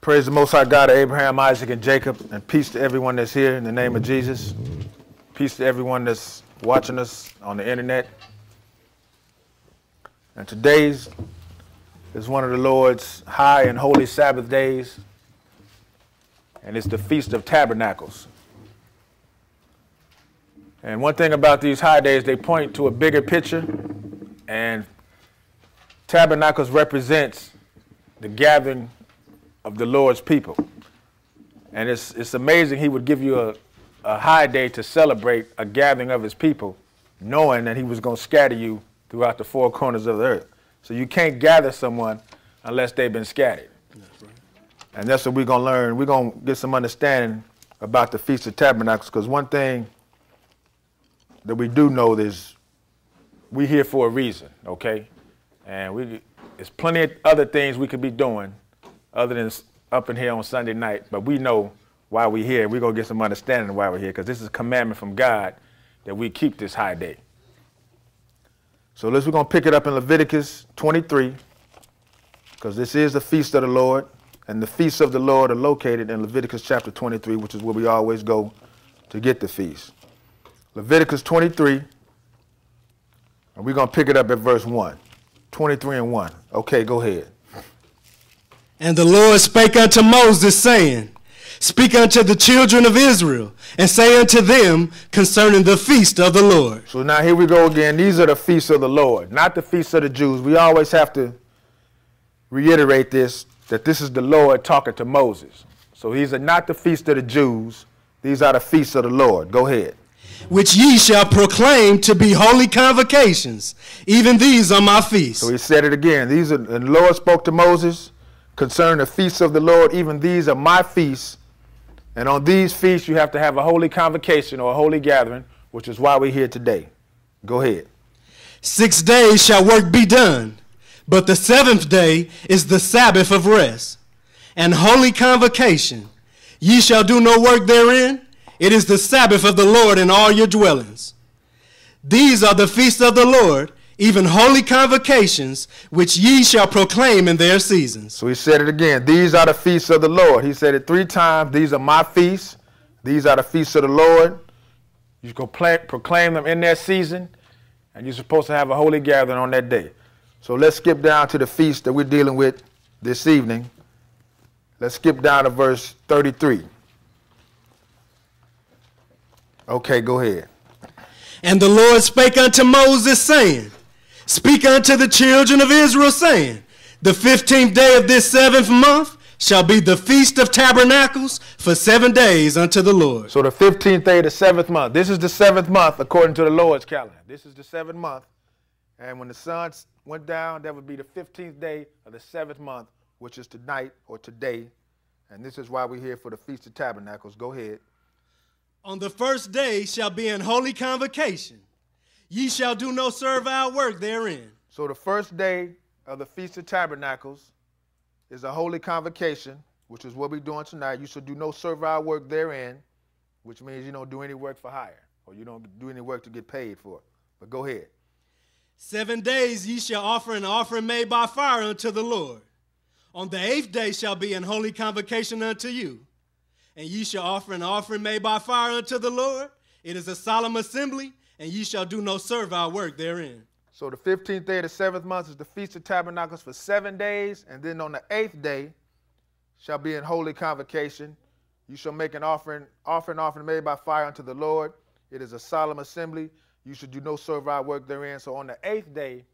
Praise the Most High God of Abraham, Isaac, and Jacob, and peace to everyone that's here in the name of Jesus. Peace to everyone that's watching us on the internet. And today's is one of the Lord's high and holy Sabbath days, and it's the Feast of Tabernacles. And one thing about these high days, they point to a bigger picture, and Tabernacles represents the gathering of the Lord's people. And it's, it's amazing he would give you a, a high day to celebrate a gathering of his people, knowing that he was going to scatter you throughout the four corners of the earth. So you can't gather someone unless they've been scattered. That's right. And that's what we're going to learn. We're going to get some understanding about the Feast of Tabernacles because one thing that we do know is we're here for a reason, okay? And we, there's plenty of other things we could be doing other than up in here on Sunday night, but we know why we're here. We're going to get some understanding why we're here because this is a commandment from God that we keep this high day. So let's, we're going to pick it up in Leviticus 23 because this is the feast of the Lord. And the feasts of the Lord are located in Leviticus chapter 23, which is where we always go to get the feast. Leviticus 23, and we're going to pick it up at verse 1. 23 and 1. Okay, go ahead. And the Lord spake unto Moses, saying, Speak unto the children of Israel, and say unto them concerning the feast of the Lord. So now here we go again. These are the feasts of the Lord, not the feasts of the Jews. We always have to reiterate this that this is the Lord talking to Moses. So these are not the feasts of the Jews, these are the feasts of the Lord. Go ahead. Which ye shall proclaim to be holy convocations. Even these are my feasts. So he said it again. These are and the Lord spoke to Moses concerning the feasts of the Lord. Even these are my feasts and on these feasts, you have to have a holy convocation or a holy gathering, which is why we're here today. Go ahead. Six days shall work be done, but the seventh day is the Sabbath of rest and holy convocation. Ye shall do no work therein. It is the Sabbath of the Lord in all your dwellings. These are the feasts of the Lord, even holy convocations, which ye shall proclaim in their seasons. So he said it again. These are the feasts of the Lord. He said it three times. These are my feasts. These are the feasts of the Lord. You can proclaim them in their season, and you're supposed to have a holy gathering on that day. So let's skip down to the feast that we're dealing with this evening. Let's skip down to verse 33. Okay, go ahead. And the Lord spake unto Moses, saying, Speak unto the children of Israel, saying, The fifteenth day of this seventh month shall be the feast of tabernacles for seven days unto the Lord. So the fifteenth day of the seventh month. This is the seventh month according to the Lord's calendar. This is the seventh month. And when the sun went down, that would be the fifteenth day of the seventh month, which is tonight or today. And this is why we're here for the Feast of Tabernacles. Go ahead. On the first day shall be an holy convocation Ye shall do no servile work therein. So the first day of the Feast of Tabernacles is a holy convocation, which is what we're doing tonight. You shall do no servile work therein, which means you don't do any work for hire, or you don't do any work to get paid for. But go ahead. Seven days ye shall offer an offering made by fire unto the Lord. On the eighth day shall be an holy convocation unto you. And ye shall offer an offering made by fire unto the Lord. It is a solemn assembly, and ye shall do no servile work therein. So the 15th day of the seventh month is the Feast of Tabernacles for seven days, and then on the eighth day shall be in holy convocation. You shall make an offering, offering, offering made by fire unto the Lord. It is a solemn assembly. You should do no servile work therein. So on the eighth day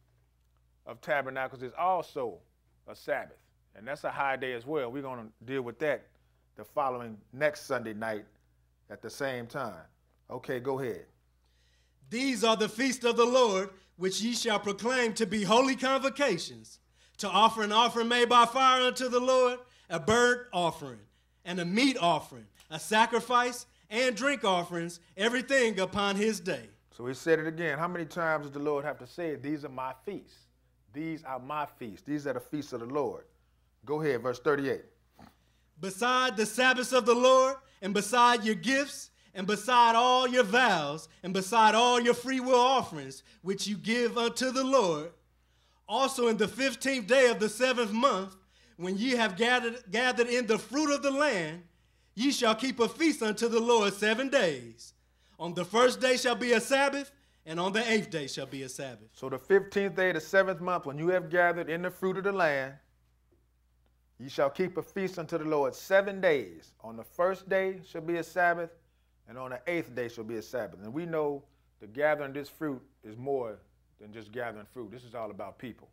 of Tabernacles is also a Sabbath, and that's a high day as well. We're going to deal with that the following next Sunday night at the same time. Okay, go ahead. These are the feasts of the Lord, which ye shall proclaim to be holy convocations, to offer an offering made by fire unto the Lord, a burnt offering, and a meat offering, a sacrifice, and drink offerings, everything upon his day. So he said it again. How many times does the Lord have to say it? These are my feasts. These are my feasts. These are the feasts of the Lord. Go ahead, verse 38. Beside the Sabbaths of the Lord, and beside your gifts, and beside all your vows, and beside all your free will offerings, which you give unto the Lord, also in the fifteenth day of the seventh month, when ye have gathered, gathered in the fruit of the land, ye shall keep a feast unto the Lord seven days. On the first day shall be a Sabbath, and on the eighth day shall be a Sabbath. So the fifteenth day of the seventh month, when you have gathered in the fruit of the land, ye shall keep a feast unto the Lord seven days. On the first day shall be a Sabbath, and on the eighth day shall be a Sabbath. And we know the gathering this fruit is more than just gathering fruit. This is all about people.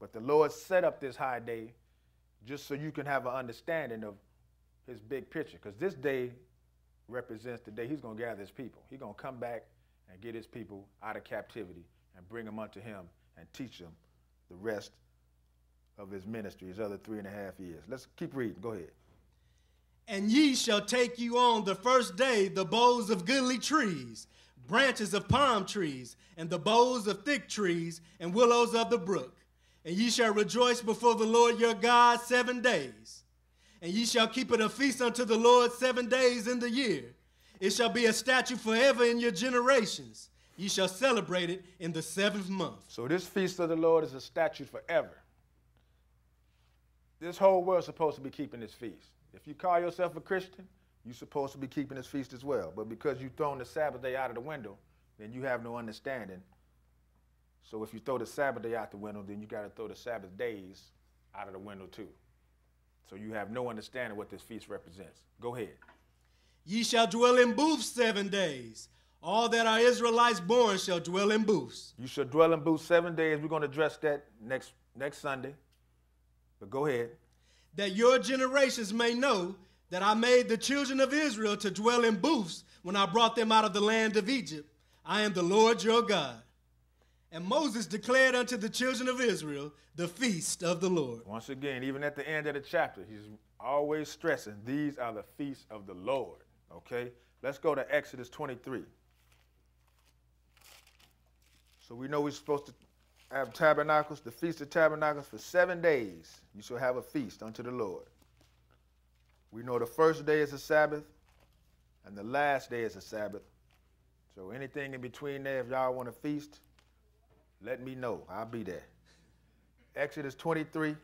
But the Lord set up this high day just so you can have an understanding of his big picture. Because this day represents the day he's going to gather his people. He's going to come back and get his people out of captivity and bring them unto him and teach them the rest of his ministry, his other three and a half years. Let's keep reading. Go ahead. And ye shall take you on the first day the boughs of goodly trees, branches of palm trees, and the boughs of thick trees, and willows of the brook. And ye shall rejoice before the Lord your God seven days. And ye shall keep it a feast unto the Lord seven days in the year. It shall be a statute forever in your generations. Ye shall celebrate it in the seventh month. So this feast of the Lord is a statute forever. This whole world's supposed to be keeping this feast. If you call yourself a Christian, you're supposed to be keeping this feast as well. But because you've thrown the Sabbath day out of the window, then you have no understanding. So if you throw the Sabbath day out the window, then you got to throw the Sabbath days out of the window too. So you have no understanding what this feast represents. Go ahead. Ye shall dwell in booths seven days. All that are Israelites born shall dwell in booths. You shall dwell in booths seven days. We're going to address that next next Sunday. But go ahead. That your generations may know that I made the children of Israel to dwell in booths when I brought them out of the land of Egypt. I am the Lord your God. And Moses declared unto the children of Israel the feast of the Lord. Once again, even at the end of the chapter, he's always stressing these are the feasts of the Lord. Okay? Let's go to Exodus 23. So we know we're supposed to have tabernacles, the Feast of Tabernacles, for seven days. You shall have a feast unto the Lord. We know the first day is a Sabbath, and the last day is a Sabbath. So anything in between there, if y'all want to feast, let me know. I'll be there. Exodus 23. And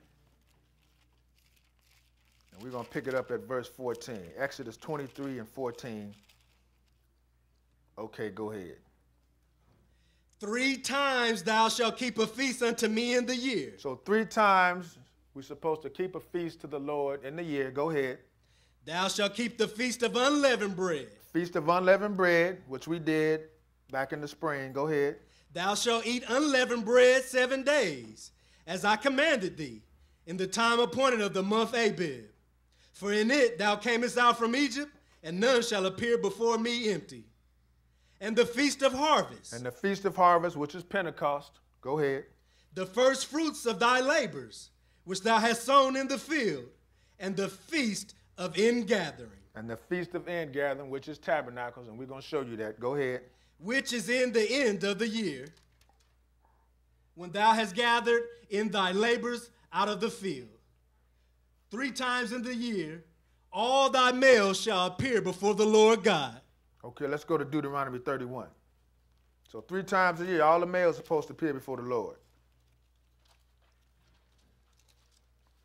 we're going to pick it up at verse 14. Exodus 23 and 14. Okay, go ahead. Three times thou shalt keep a feast unto me in the year. So, three times we're supposed to keep a feast to the Lord in the year. Go ahead. Thou shalt keep the feast of unleavened bread. Feast of unleavened bread, which we did back in the spring. Go ahead. Thou shalt eat unleavened bread seven days, as I commanded thee, in the time appointed of the month Abib. For in it thou camest out from Egypt, and none shall appear before me empty. And the feast of harvest. And the feast of harvest, which is Pentecost. Go ahead. The first fruits of thy labors, which thou hast sown in the field, and the feast of ingathering. And the feast of ingathering, which is tabernacles, and we're going to show you that. Go ahead. Which is in the end of the year, when thou hast gathered in thy labors out of the field. Three times in the year, all thy males shall appear before the Lord God. Okay, let's go to Deuteronomy 31. So, three times a year, all the males are supposed to appear before the Lord.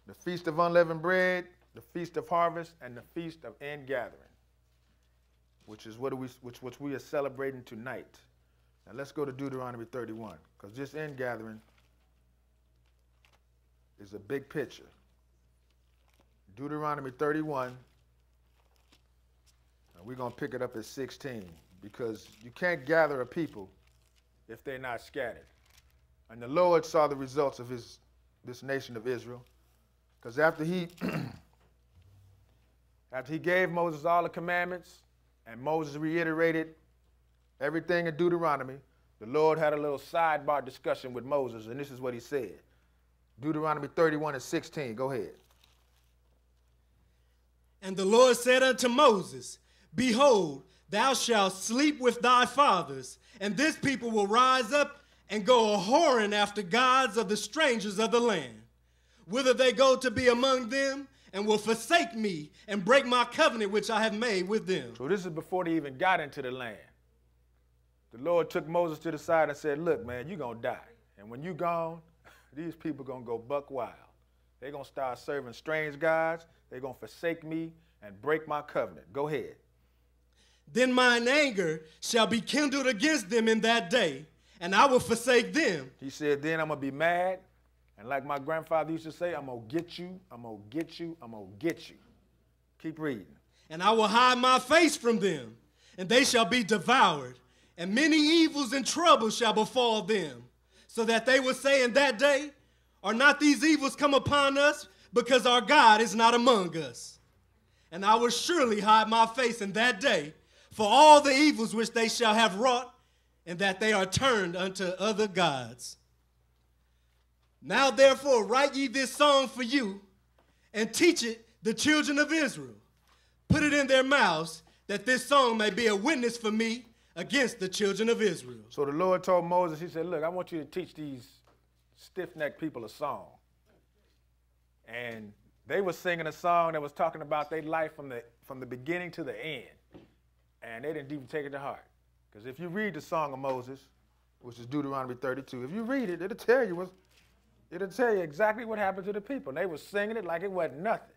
The Feast of Unleavened Bread, the Feast of Harvest, and the Feast of Ingathering, which is what we, which, which we are celebrating tonight. Now, let's go to Deuteronomy 31, because this Ingathering is a big picture. Deuteronomy 31, and we're going to pick it up at 16 because you can't gather a people if they're not scattered. And the Lord saw the results of his, this nation of Israel because after he, after he gave Moses all the commandments and Moses reiterated everything in Deuteronomy, the Lord had a little sidebar discussion with Moses, and this is what he said. Deuteronomy 31 and 16. Go ahead. And the Lord said unto Moses, Behold, thou shalt sleep with thy fathers, and this people will rise up and go a whoring after gods of the strangers of the land, whither they go to be among them, and will forsake me and break my covenant which I have made with them. So this is before they even got into the land. The Lord took Moses to the side and said, Look, man, you're going to die. And when you're gone, these people going to go buck wild. They're going to start serving strange gods. They're going to forsake me and break my covenant. Go ahead. Then mine anger shall be kindled against them in that day, and I will forsake them. He said, Then I'm going to be mad. And like my grandfather used to say, I'm going to get you, I'm going to get you, I'm going to get you. Keep reading. And I will hide my face from them, and they shall be devoured, and many evils and troubles shall befall them, so that they will say in that day, Are not these evils come upon us, because our God is not among us? And I will surely hide my face in that day for all the evils which they shall have wrought, and that they are turned unto other gods. Now therefore write ye this song for you, and teach it the children of Israel. Put it in their mouths, that this song may be a witness for me against the children of Israel. So the Lord told Moses, He said, Look, I want you to teach these stiff necked people a song. And they were singing a song that was talking about their life from the, from the beginning to the end. And they didn't even take it to heart. Because if you read the Song of Moses, which is Deuteronomy 32, if you read it, it'll tell you, it'll tell you exactly what happened to the people. And they were singing it like it wasn't nothing.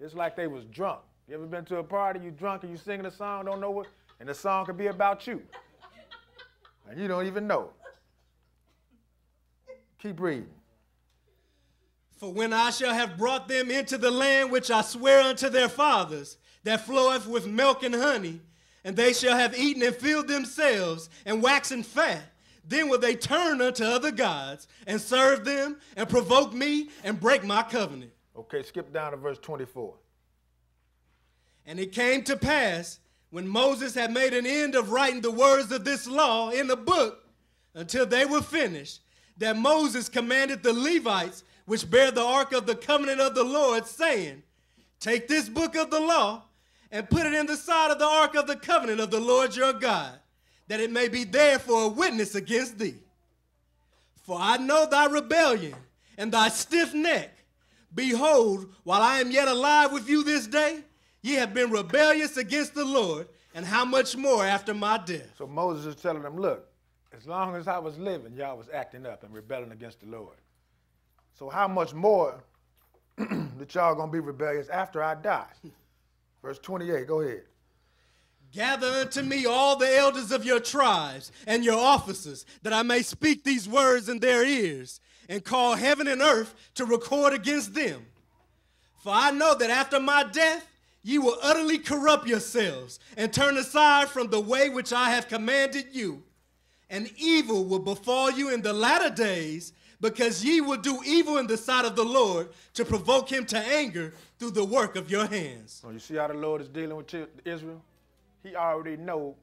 It's like they was drunk. You ever been to a party, you drunk and you singing a song, don't know what, and the song could be about you. And you don't even know. Keep reading. For when I shall have brought them into the land which I swear unto their fathers, that floweth with milk and honey, and they shall have eaten and filled themselves and waxen fat, then will they turn unto other gods and serve them and provoke me and break my covenant. Okay, skip down to verse 24. And it came to pass when Moses had made an end of writing the words of this law in the book until they were finished, that Moses commanded the Levites, which bear the ark of the covenant of the Lord, saying, Take this book of the law and put it in the side of the ark of the covenant of the Lord your God, that it may be there for a witness against thee. For I know thy rebellion and thy stiff neck. Behold, while I am yet alive with you this day, ye have been rebellious against the Lord, and how much more after my death? So Moses is telling them, look, as long as I was living, y'all was acting up and rebelling against the Lord. So how much more that y'all gonna be rebellious after I die? Verse 28, go ahead. Gather unto me all the elders of your tribes and your officers, that I may speak these words in their ears, and call heaven and earth to record against them. For I know that after my death, ye will utterly corrupt yourselves and turn aside from the way which I have commanded you. And evil will befall you in the latter days, because ye will do evil in the sight of the Lord to provoke him to anger through the work of your hands. So you see how the Lord is dealing with Israel? He already know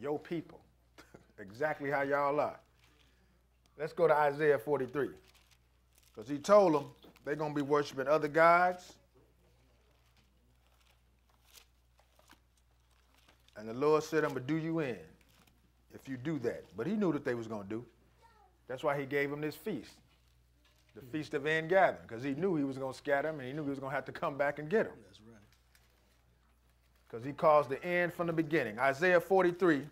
your people, exactly how y'all are. Let's go to Isaiah 43. Because he told them they're going to be worshiping other gods. And the Lord said, I'm going to do you in if you do that. But he knew that they was going to do. That's why he gave them this feast, the Feast of Ingathering, because he knew he was going to scatter them and he knew he was going to have to come back and get them. That's right. Because he calls the end from the beginning. Isaiah 43. And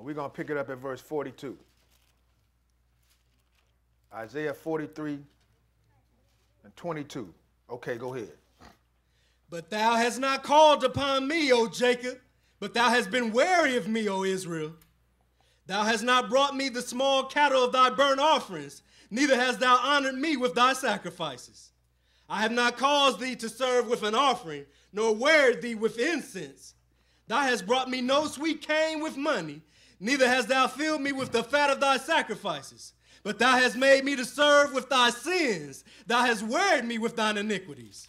we're going to pick it up at verse 42. Isaiah 43 and 22. Okay, go ahead. But thou hast not called upon me, O Jacob, but thou hast been wary of me, O Israel. Thou hast not brought me the small cattle of thy burnt offerings, neither hast thou honored me with thy sacrifices. I have not caused thee to serve with an offering, nor wearied thee with incense. Thou hast brought me no sweet cane with money, neither hast thou filled me with the fat of thy sacrifices. But thou hast made me to serve with thy sins. Thou hast wearied me with thine iniquities.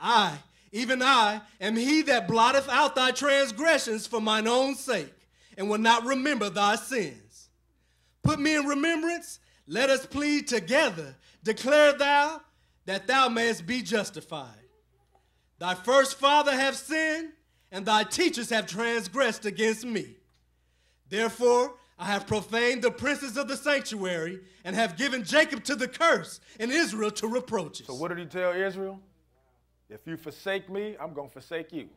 I, even I, am he that blotteth out thy transgressions for mine own sake and will not remember thy sins. Put me in remembrance, let us plead together. Declare thou that thou mayest be justified. Thy first father have sinned, and thy teachers have transgressed against me. Therefore, I have profaned the princes of the sanctuary and have given Jacob to the curse and Israel to reproaches. So, what did he tell Israel? If you forsake me, I'm going to forsake you.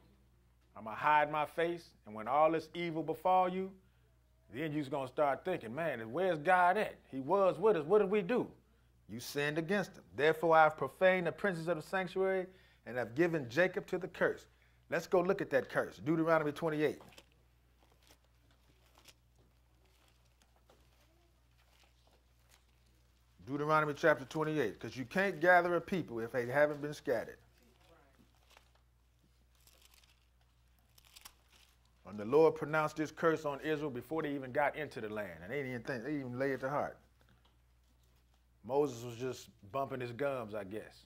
I'm to hide my face. And when all this evil befall you, then you're going to start thinking, man, where's God at? He was with us. What did we do? You sinned against him. Therefore, I have profaned the princes of the sanctuary and have given Jacob to the curse. Let's go look at that curse. Deuteronomy 28. Deuteronomy chapter 28, because you can't gather a people if they haven't been scattered. The Lord pronounced this curse on Israel before they even got into the land, and they didn't even think, they didn't even lay it to heart. Moses was just bumping his gums, I guess.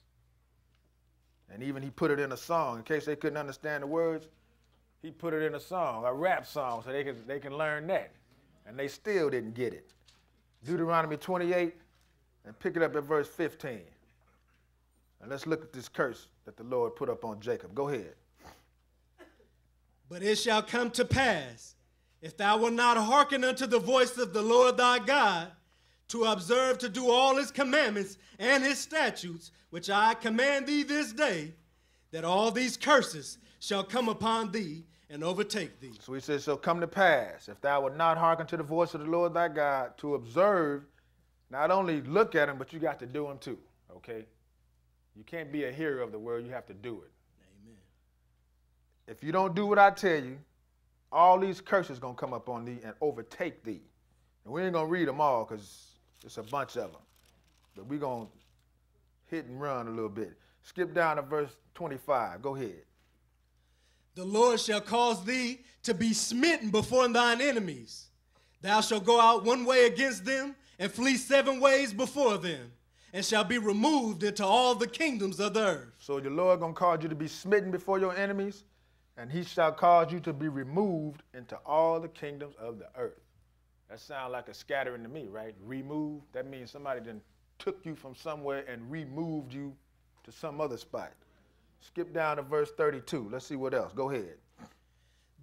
And even he put it in a song in case they couldn't understand the words. He put it in a song, a rap song, so they can they can learn that. And they still didn't get it. Deuteronomy 28, and pick it up at verse 15. And let's look at this curse that the Lord put up on Jacob. Go ahead. But it shall come to pass, if thou wilt not hearken unto the voice of the Lord thy God, to observe to do all his commandments and his statutes, which I command thee this day, that all these curses shall come upon thee and overtake thee. So he says, So come to pass, if thou wilt not hearken to the voice of the Lord thy God, to observe, not only look at him, but you got to do him too, okay? You can't be a hearer of the word, you have to do it. If you don't do what I tell you, all these curses going to come up on thee and overtake thee. And we ain't going to read them all because it's a bunch of them. But we're going to hit and run a little bit. Skip down to verse 25. Go ahead. The Lord shall cause thee to be smitten before thine enemies. Thou shalt go out one way against them and flee seven ways before them, and shall be removed into all the kingdoms of the earth. So the Lord going to cause you to be smitten before your enemies, and he shall cause you to be removed into all the kingdoms of the earth. That sounds like a scattering to me, right? Remove. That means somebody then took you from somewhere and removed you to some other spot. Skip down to verse 32. Let's see what else. Go ahead.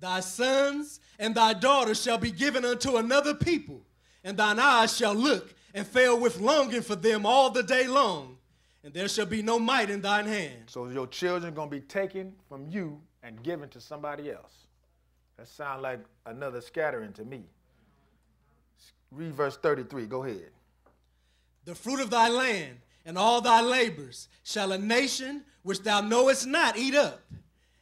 Thy sons and thy daughters shall be given unto another people, and thine eyes shall look and fail with longing for them all the day long, and there shall be no might in thine hand. So your children are going to be taken from you and given to somebody else. That sounds like another scattering to me. Read verse 33. Go ahead. The fruit of thy land and all thy labors shall a nation which thou knowest not eat up,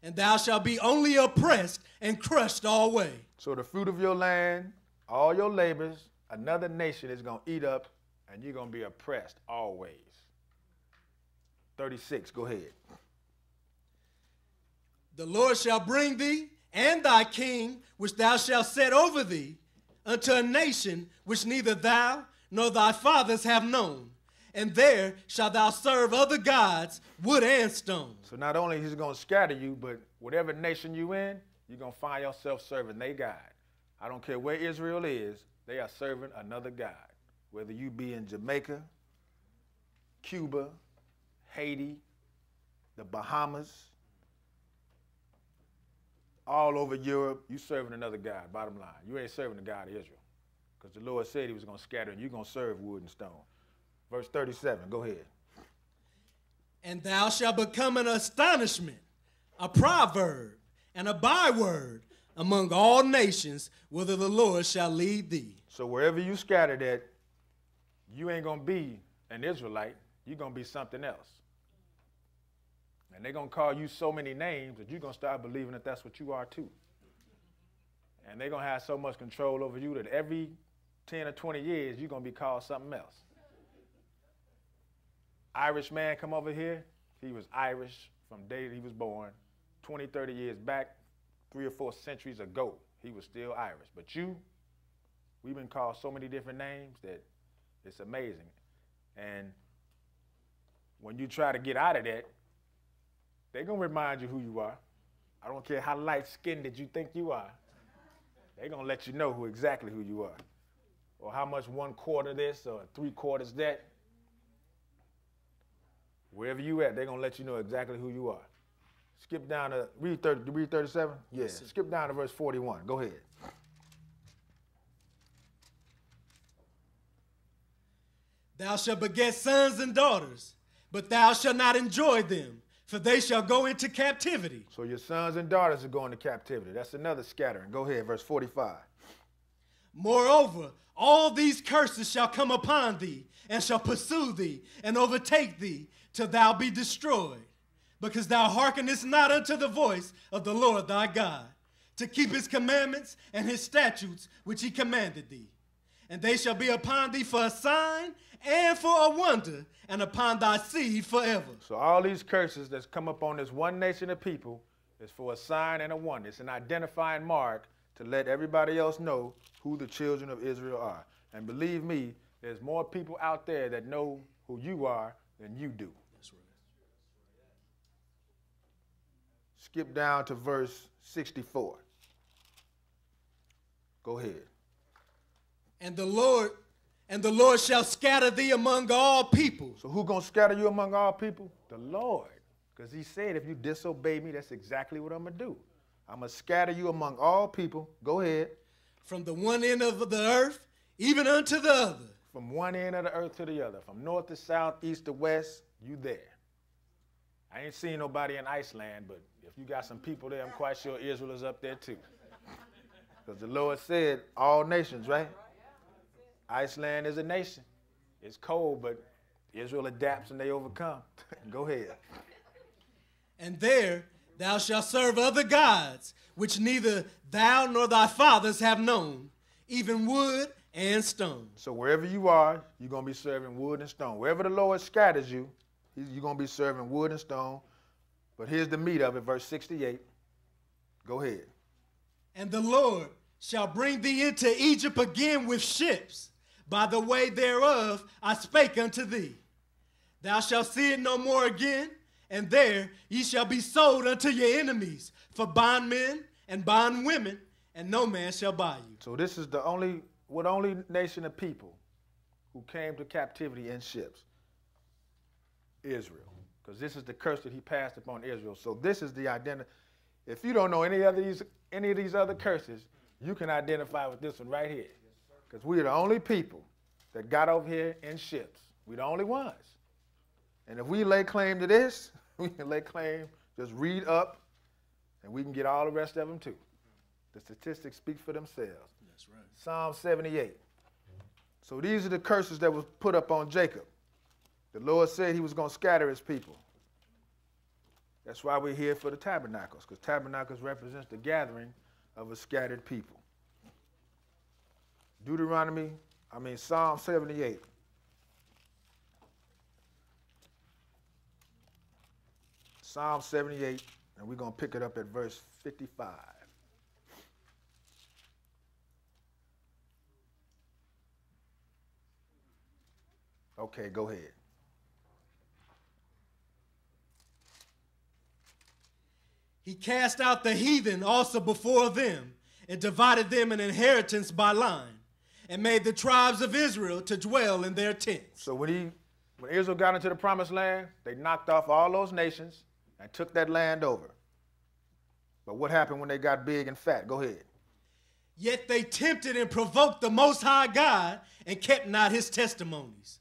and thou shalt be only oppressed and crushed alway. So the fruit of your land, all your labors, another nation is going to eat up, and you're going to be oppressed always. 36, go ahead. The Lord shall bring thee and thy king, which thou shalt set over thee, unto a nation which neither thou nor thy fathers have known. And there shalt thou serve other gods, wood and stone. So not only he's going to scatter you, but whatever nation you in, you're going to find yourself serving their God. I don't care where Israel is, they are serving another God. Whether you be in Jamaica, Cuba, Haiti, the Bahamas, all over Europe, you serving another God, bottom line. You ain't serving the God of Israel. Because the Lord said he was going to scatter and you're going to serve wood and stone. Verse 37, go ahead. And thou shalt become an astonishment, a proverb, and a byword among all nations, whither the Lord shall lead thee. So wherever you scattered at, you ain't going to be an Israelite. You're going to be something else. And they're going to call you so many names that you're going to start believing that that's what you are too. And they're going to have so much control over you that every 10 or 20 years, you're going to be called something else. Irish man come over here. He was Irish from day that he was born. 20, 30 years back, three or four centuries ago, he was still Irish. But you, we've been called so many different names that it's amazing. And when you try to get out of that, they're going to remind you who you are. I don't care how light skinned that you think you are. They're going to let you know who exactly who you are. Or how much one quarter this or three quarters that. Wherever you at, they're going to let you know exactly who you are. Skip down to, read, 30, read 37? Yeah, Yes, sir. skip down to verse 41. Go ahead. Thou shalt beget sons and daughters, but thou shalt not enjoy them, for they shall go into captivity. So your sons and daughters are going to captivity. That's another scattering. Go ahead, verse 45. Moreover, all these curses shall come upon thee, and shall pursue thee and overtake thee till thou be destroyed, because thou hearkenest not unto the voice of the Lord thy God, to keep his commandments and his statutes which he commanded thee. And they shall be upon thee for a sign and for a wonder, and upon thy seed forever. So all these curses that's come upon this one nation of people is for a sign and a wonder. It's an identifying mark to let everybody else know who the children of Israel are. And believe me, there's more people out there that know who you are than you do. That's right. Skip down to verse 64. Go ahead. And the Lord and the Lord shall scatter thee among all people. So who gonna scatter you among all people? The Lord. Because he said, if you disobey me, that's exactly what I'm gonna do. I'm gonna scatter you among all people. Go ahead. From the one end of the earth even unto the other. From one end of the earth to the other. From north to south, east to west, you there. I ain't seen nobody in Iceland, but if you got some people there, I'm quite sure Israel is up there too. Because the Lord said, all nations, right? Iceland is a nation. It's cold, but Israel adapts and they overcome. Go ahead. And there thou shalt serve other gods, which neither thou nor thy fathers have known, even wood and stone. So wherever you are, you're going to be serving wood and stone. Wherever the Lord scatters you, you're going to be serving wood and stone. But here's the meat of it, verse 68. Go ahead. And the Lord shall bring thee into Egypt again with ships by the way thereof I spake unto thee. Thou shalt see it no more again, and there ye shall be sold unto your enemies for bondmen and bondwomen, and no man shall buy you. So this is the only, what only nation of people who came to captivity in ships? Israel. Because this is the curse that he passed upon Israel. So this is the identity. If you don't know any of these, any of these other curses, you can identify with this one right here. Because we are the only people that got over here in ships. We're the only ones. And if we lay claim to this, we can lay claim, just read up, and we can get all the rest of them too. The statistics speak for themselves. That's right. Psalm 78. So these are the curses that was put up on Jacob. The Lord said he was going to scatter his people. That's why we're here for the tabernacles, because tabernacles represents the gathering of a scattered people. Deuteronomy, I mean Psalm 78. Psalm 78, and we're going to pick it up at verse 55. Okay, go ahead. He cast out the heathen also before them, and divided them an inheritance by line and made the tribes of Israel to dwell in their tents. So when he when Israel got into the promised land, they knocked off all those nations and took that land over. But what happened when they got big and fat? Go ahead. Yet they tempted and provoked the Most High God and kept not his testimonies,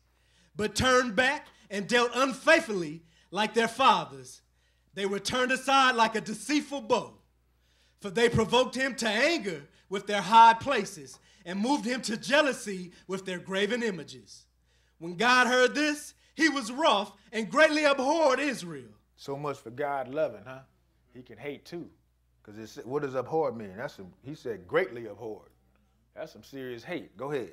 but turned back and dealt unfaithfully like their fathers. They were turned aside like a deceitful bow. For they provoked him to anger with their high places and moved him to jealousy with their graven images. When God heard this, he was wroth and greatly abhorred Israel. So much for God loving, huh? He can hate too. Because it's what does abhorred mean? That's some, he said greatly abhorred. That's some serious hate. Go ahead.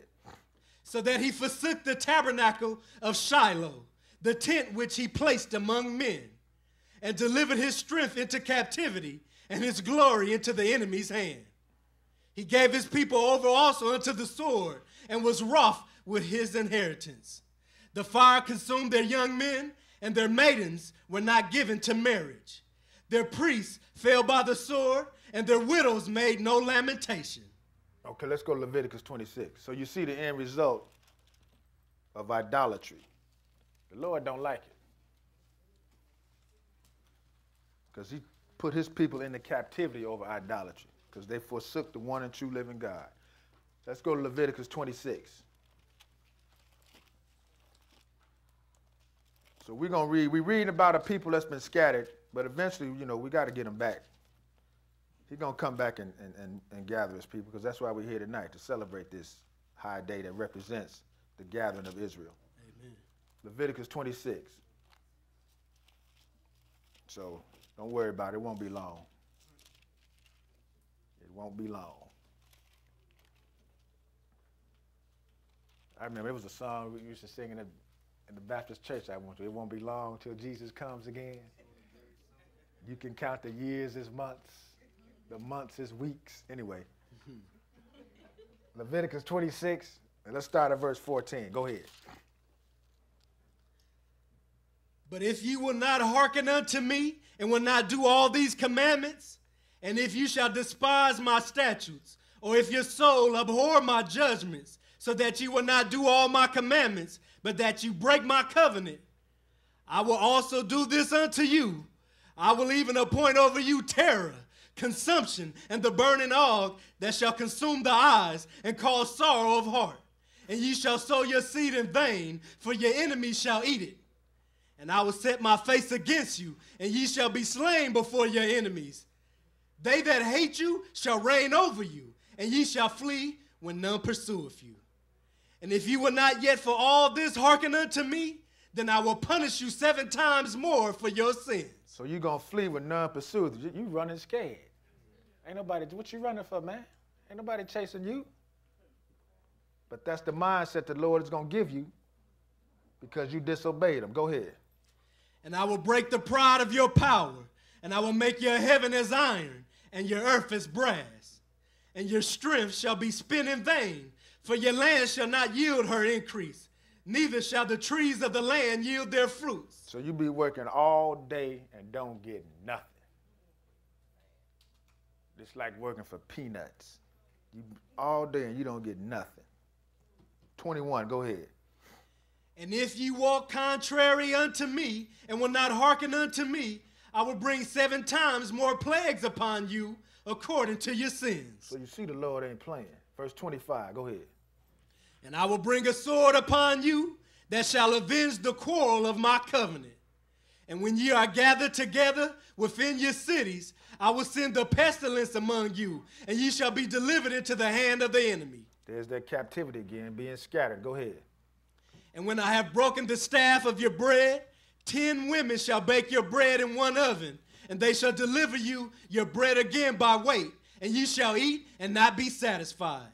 So that he forsook the tabernacle of Shiloh, the tent which he placed among men, and delivered his strength into captivity and his glory into the enemy's hand. He gave his people over also unto the sword and was wroth with his inheritance. The fire consumed their young men, and their maidens were not given to marriage. Their priests fell by the sword, and their widows made no lamentation. Okay, let's go to Leviticus 26. So you see the end result of idolatry. The Lord don't like it. Because he put his people into captivity over idolatry because they forsook the one and true living God. Let's go to Leviticus 26. So we're going to read, we're reading about a people that's been scattered, but eventually, you know, we got to get them back. He's going to come back and, and, and, and gather his people because that's why we're here tonight, to celebrate this high day that represents the gathering of Israel. Amen. Leviticus 26. So don't worry about it. It won't be long. It won't be long. I remember it was a song we used to sing in the, in the Baptist church I went to. It won't be long till Jesus comes again. You can count the years as months, the months as weeks. Anyway, Leviticus 26, and let's start at verse 14. Go ahead. But if you will not hearken unto me and will not do all these commandments, and if you shall despise my statutes, or if your soul abhor my judgments, so that you will not do all my commandments, but that you break my covenant, I will also do this unto you. I will even appoint over you terror, consumption, and the burning ague that shall consume the eyes and cause sorrow of heart. And ye shall sow your seed in vain, for your enemies shall eat it. And I will set my face against you, and ye shall be slain before your enemies. They that hate you shall reign over you, and ye shall flee when none pursueth you. And if you will not yet for all this hearken unto me, then I will punish you seven times more for your sins. So you gonna flee when none pursuit. You, you running scared. Ain't nobody, what you running for, man? Ain't nobody chasing you. But that's the mindset the Lord is gonna give you because you disobeyed him. Go ahead. And I will break the pride of your power, and I will make your heaven as iron, and your earth is brass. And your strength shall be spent in vain, for your land shall not yield her increase, neither shall the trees of the land yield their fruits. So you be working all day and don't get nothing. It's like working for peanuts. You all day and you don't get nothing. 21, go ahead. And if ye walk contrary unto me, and will not hearken unto me, I will bring seven times more plagues upon you according to your sins. So you see the Lord ain't playing. Verse 25, go ahead. And I will bring a sword upon you that shall avenge the quarrel of my covenant. And when ye are gathered together within your cities, I will send the pestilence among you, and ye shall be delivered into the hand of the enemy. There's that captivity again, being scattered. Go ahead. And when I have broken the staff of your bread, ten women shall bake your bread in one oven, and they shall deliver you your bread again by weight, and ye shall eat and not be satisfied.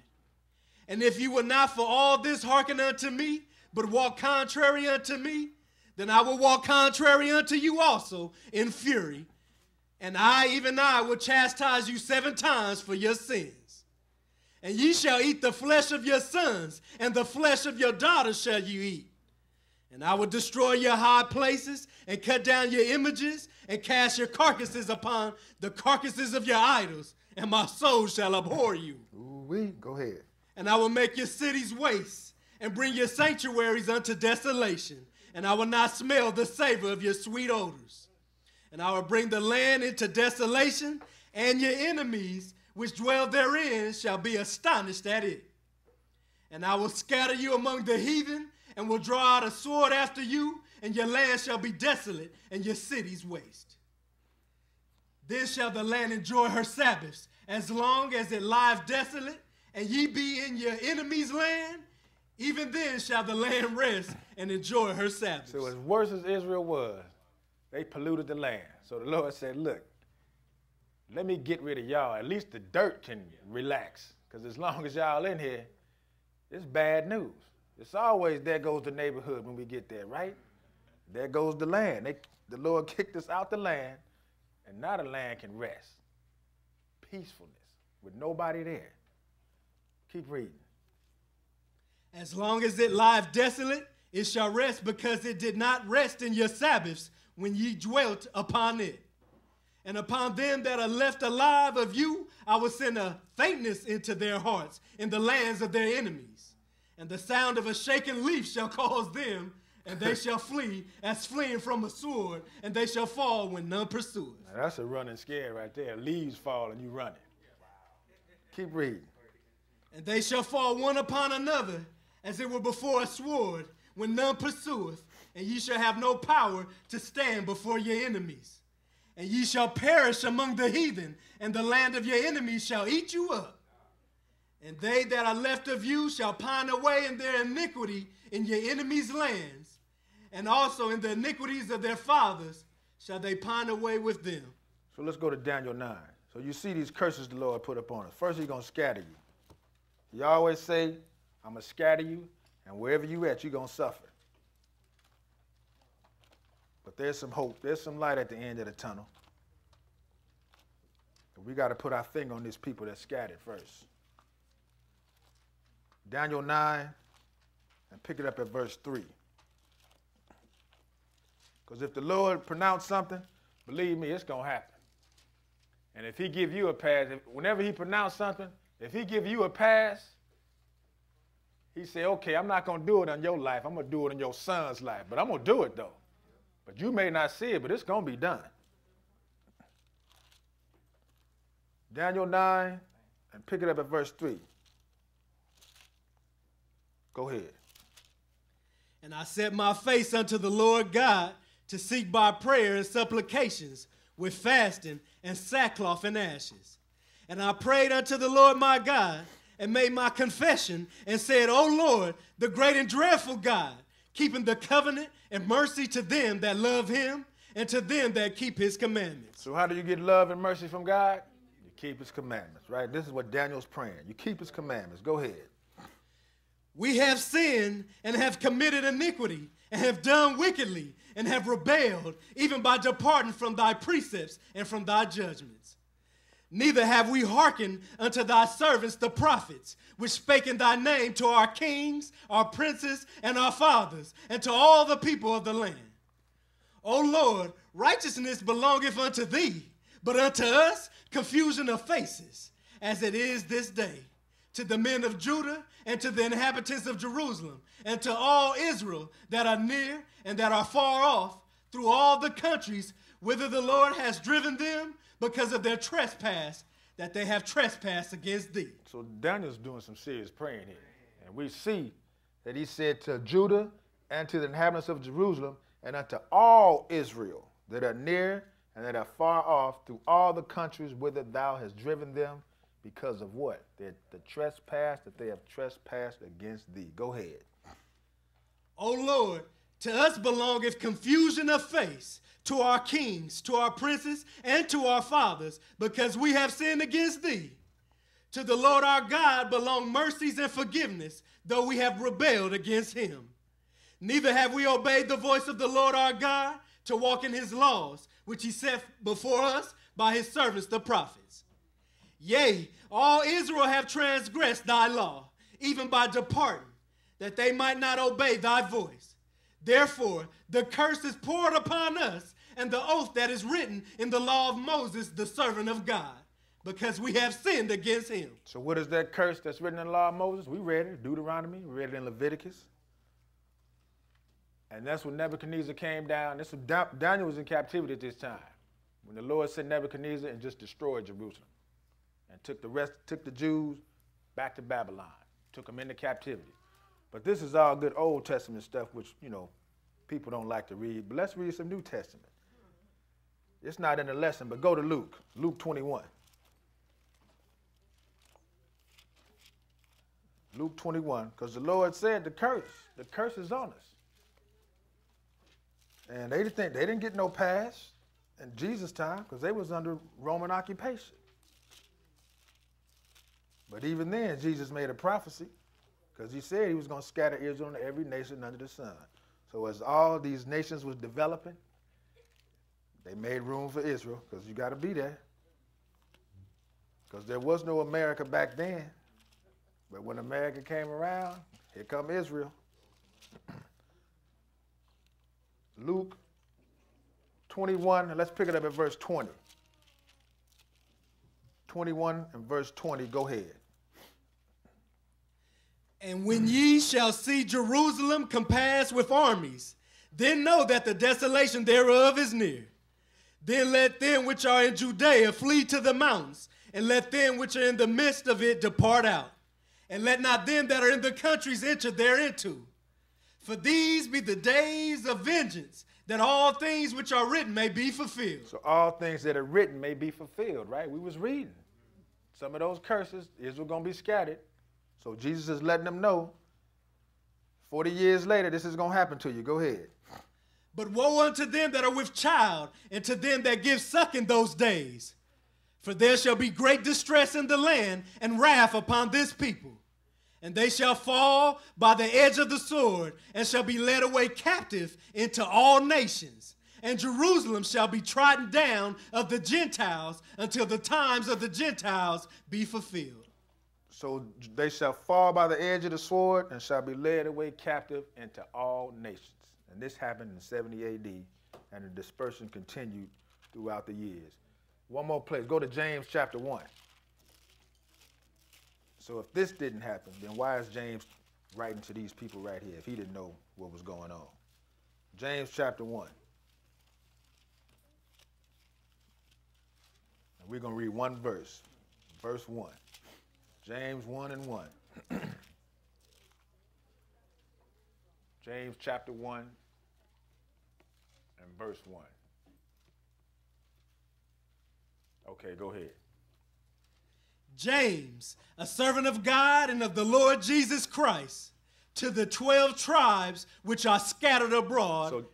And if you will not for all this hearken unto me, but walk contrary unto me, then I will walk contrary unto you also in fury. And I, even I, will chastise you seven times for your sins. And ye shall eat the flesh of your sons, and the flesh of your daughters shall you eat. And I will destroy your high places, and cut down your images, and cast your carcasses upon the carcasses of your idols, and my soul shall abhor you. Ooh, we go ahead. And I will make your cities waste, and bring your sanctuaries unto desolation, and I will not smell the savor of your sweet odors. And I will bring the land into desolation, and your enemies which dwell therein shall be astonished at it. And I will scatter you among the heathen, and will draw out a sword after you, and your land shall be desolate, and your cities waste. Then shall the land enjoy her Sabbaths, as long as it lieth desolate, and ye be in your enemy's land, even then shall the land rest and enjoy her Sabbaths. So as worse as Israel was, they polluted the land. So the Lord said, look, let me get rid of y'all. At least the dirt can relax. Because as long as y'all in here, it's bad news. It's always there goes the neighborhood when we get there, right? There goes the land. They, the Lord kicked us out the land, and now the land can rest. Peacefulness with nobody there. Keep reading. As long as it lieth desolate, it shall rest because it did not rest in your Sabbaths when ye dwelt upon it. And upon them that are left alive of you, I will send a faintness into their hearts in the lands of their enemies. And the sound of a shaken leaf shall cause them, and they shall flee as fleeing from a sword, and they shall fall when none pursueth. Now that's a running scare right there. Leaves fall and you running. Keep reading. And they shall fall one upon another, as it were before a sword, when none pursueth, and ye shall have no power to stand before your enemies. And ye shall perish among the heathen, and the land of your enemies shall eat you up. And they that are left of you shall pine away in their iniquity in your enemies' lands. and also in the iniquities of their fathers shall they pine away with them. So let's go to Daniel 9. So you see these curses the Lord put upon us. First, He's going to scatter you. He always say, I'm going to scatter you, and wherever you at, you're going to suffer. But there's some hope. There's some light at the end of the tunnel. We got to put our finger on these people that scattered first. Daniel 9, and pick it up at verse 3. Because if the Lord pronounced something, believe me, it's going to happen. And if he give you a pass, if, whenever he pronounced something, if he give you a pass, he say, okay, I'm not going to do it on your life. I'm going to do it in your son's life. But I'm going to do it, though. But you may not see it, but it's going to be done. Daniel 9, and pick it up at verse 3. Go ahead. And I set my face unto the Lord God to seek by prayer and supplications with fasting and sackcloth and ashes. And I prayed unto the Lord my God and made my confession and said, O Lord, the great and dreadful God, keeping the covenant and mercy to them that love him and to them that keep his commandments. So, how do you get love and mercy from God? You keep his commandments, right? This is what Daniel's praying. You keep his commandments. Go ahead. We have sinned and have committed iniquity and have done wickedly and have rebelled, even by departing from thy precepts and from thy judgments. Neither have we hearkened unto thy servants the prophets, which spake in thy name to our kings, our princes, and our fathers, and to all the people of the land. O Lord, righteousness belongeth unto thee, but unto us confusion of faces, as it is this day to the men of Judah and to the inhabitants of Jerusalem and to all Israel that are near and that are far off through all the countries whither the Lord has driven them because of their trespass that they have trespassed against thee. So Daniel's doing some serious praying here. And we see that he said to Judah and to the inhabitants of Jerusalem and unto all Israel that are near and that are far off through all the countries whither thou hast driven them because of what? The, the trespass that they have trespassed against thee. Go ahead. O Lord, to us belongeth confusion of face, to our kings, to our princes, and to our fathers, because we have sinned against thee. To the Lord our God belong mercies and forgiveness, though we have rebelled against him. Neither have we obeyed the voice of the Lord our God to walk in his laws, which he set before us by his servants the prophets. Yea, all Israel have transgressed thy law, even by departing, that they might not obey thy voice. Therefore, the curse is poured upon us, and the oath that is written in the law of Moses, the servant of God, because we have sinned against him. So, what is that curse that's written in the law of Moses? We read it, Deuteronomy, we read it in Leviticus. And that's when Nebuchadnezzar came down. This was, Daniel was in captivity at this time, when the Lord sent Nebuchadnezzar and just destroyed Jerusalem and took the rest, took the Jews back to Babylon, took them into captivity. But this is all good Old Testament stuff, which, you know, people don't like to read. But let's read some New Testament. It's not in the lesson, but go to Luke, Luke 21. Luke 21, because the Lord said the curse, the curse is on us. And they didn't think they didn't get no pass in Jesus' time because they was under Roman occupation. But even then, Jesus made a prophecy because he said he was going to scatter Israel into every nation under the sun. So as all these nations was developing, they made room for Israel because you got to be there. Because there was no America back then. But when America came around, here come Israel. Luke 21, and let's pick it up at verse 20. 21 and verse 20. Go ahead. And when ye shall see Jerusalem compassed with armies, then know that the desolation thereof is near. Then let them which are in Judea flee to the mountains, and let them which are in the midst of it depart out. And let not them that are in the countries enter thereinto. For these be the days of vengeance, that all things which are written may be fulfilled. So all things that are written may be fulfilled, right? We was reading. Some of those curses, Israel gonna be scattered. So Jesus is letting them know 40 years later, this is gonna happen to you. Go ahead. But woe unto them that are with child, and to them that give suck in those days. For there shall be great distress in the land, and wrath upon this people. And they shall fall by the edge of the sword, and shall be led away captive into all nations. And Jerusalem shall be trodden down of the Gentiles until the times of the Gentiles be fulfilled. So they shall fall by the edge of the sword and shall be led away captive into all nations. And this happened in 70 AD, and the dispersion continued throughout the years. One more place. Go to James chapter 1. So if this didn't happen, then why is James writing to these people right here if he didn't know what was going on? James chapter 1. And we're going to read one verse. Verse 1. James 1 and 1. James chapter 1 and verse 1. Okay, go ahead. James, a servant of God and of the Lord Jesus Christ, to the 12 tribes which are scattered abroad. So,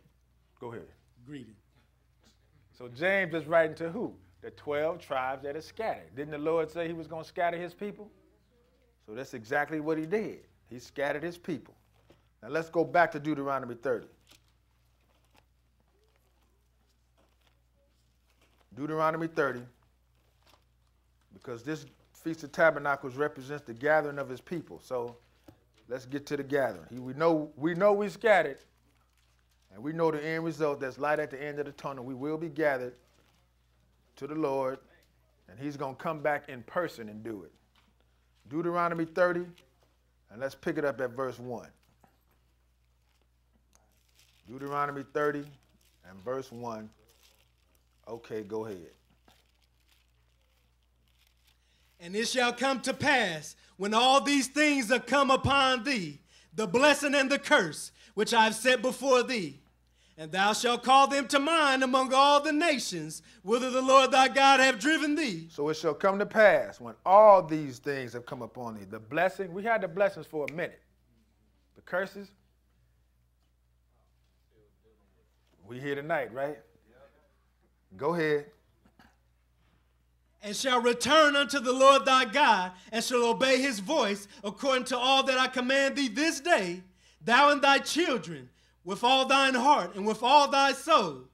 go ahead. Greeting. So, James is writing to who? The 12 tribes that are scattered. Didn't the Lord say he was going to scatter his people? So, that's exactly what he did. He scattered his people. Now, let's go back to Deuteronomy 30. Deuteronomy 30, because this Feast of Tabernacles represents the gathering of his people. So let's get to the gathering. He, we know we know we scattered, and we know the end result. That's light at the end of the tunnel. We will be gathered to the Lord, and He's gonna come back in person and do it. Deuteronomy 30, and let's pick it up at verse 1. Deuteronomy 30 and verse 1. Okay, go ahead. And it shall come to pass when all these things are come upon thee, the blessing and the curse which I have set before thee. And thou shalt call them to mind among all the nations, whither the Lord thy God have driven thee. So it shall come to pass when all these things have come upon thee. The blessing, we had the blessings for a minute. The curses, we here tonight, right? Go ahead. and shall return unto the Lord thy God, and shall obey his voice according to all that I command thee this day, thou and thy children, with all thine heart and with all thy soul,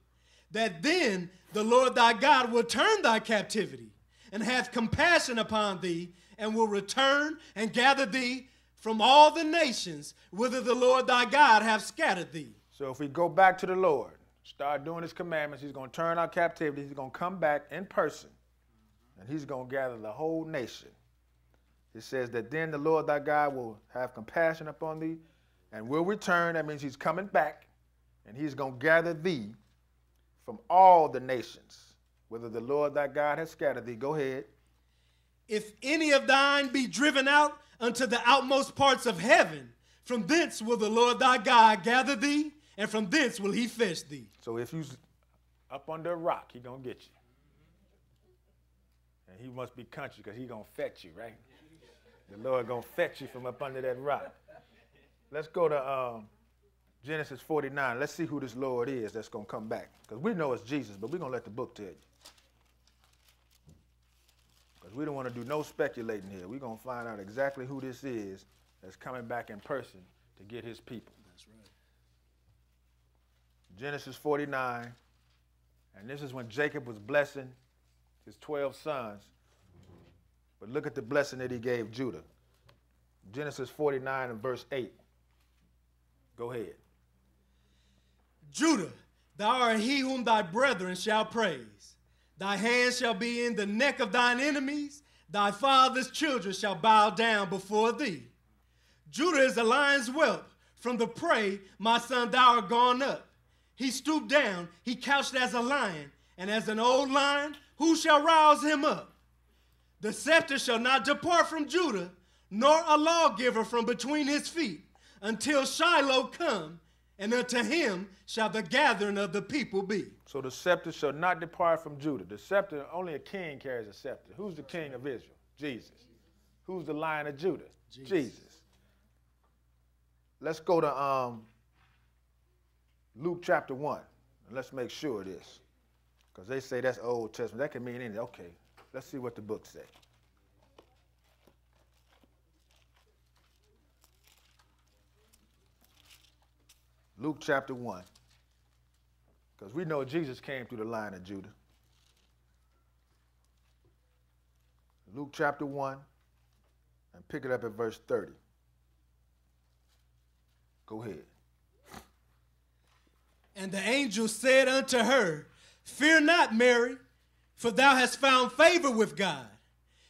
that then the Lord thy God will turn thy captivity, and have compassion upon thee, and will return and gather thee from all the nations whither the Lord thy God hath scattered thee. So if we go back to the Lord, start doing his commandments, he's going to turn our captivity, he's going to come back in person, and he's going to gather the whole nation. It says that then the Lord thy God will have compassion upon thee and will return. That means he's coming back, and he's going to gather thee from all the nations, whether the Lord thy God has scattered thee. Go ahead. If any of thine be driven out unto the outmost parts of heaven, from thence will the Lord thy God gather thee, and from thence will he fetch thee. So if you up under a rock, he gonna get you. And he must be country because he gonna fetch you, right? The Lord gonna fetch you from up under that rock. Let's go to um, Genesis 49. Let's see who this Lord is that's gonna come back. Because we know it's Jesus, but we're gonna let the book tell you. Because we don't want to do no speculating here. We're gonna find out exactly who this is that's coming back in person to get his people. That's right. Genesis 49. And this is when Jacob was blessing his 12 sons. But look at the blessing that he gave Judah. Genesis 49 and verse 8. Go ahead. Judah, thou art he whom thy brethren shall praise. Thy hand shall be in the neck of thine enemies. Thy father's children shall bow down before thee. Judah is a lion's whelp. From the prey, my son, thou art gone up. He stooped down, he couched as a lion, and as an old lion, who shall rouse him up? The scepter shall not depart from Judah, nor a lawgiver from between his feet, until Shiloh come, and unto him shall the gathering of the people be. So the scepter shall not depart from Judah. The scepter, only a king carries a scepter. Who's the king of Israel? Jesus. Who's the lion of Judah? Jesus. Jesus. Let's go to um, Luke chapter 1. And let's make sure it is. Because they say that's Old Testament. That can mean anything. Okay, let's see what the book say. Luke chapter 1. Because we know Jesus came through the line of Judah. Luke chapter 1 and pick it up at verse 30. Go ahead. And the angel said unto her, Fear not, Mary, for thou hast found favor with God.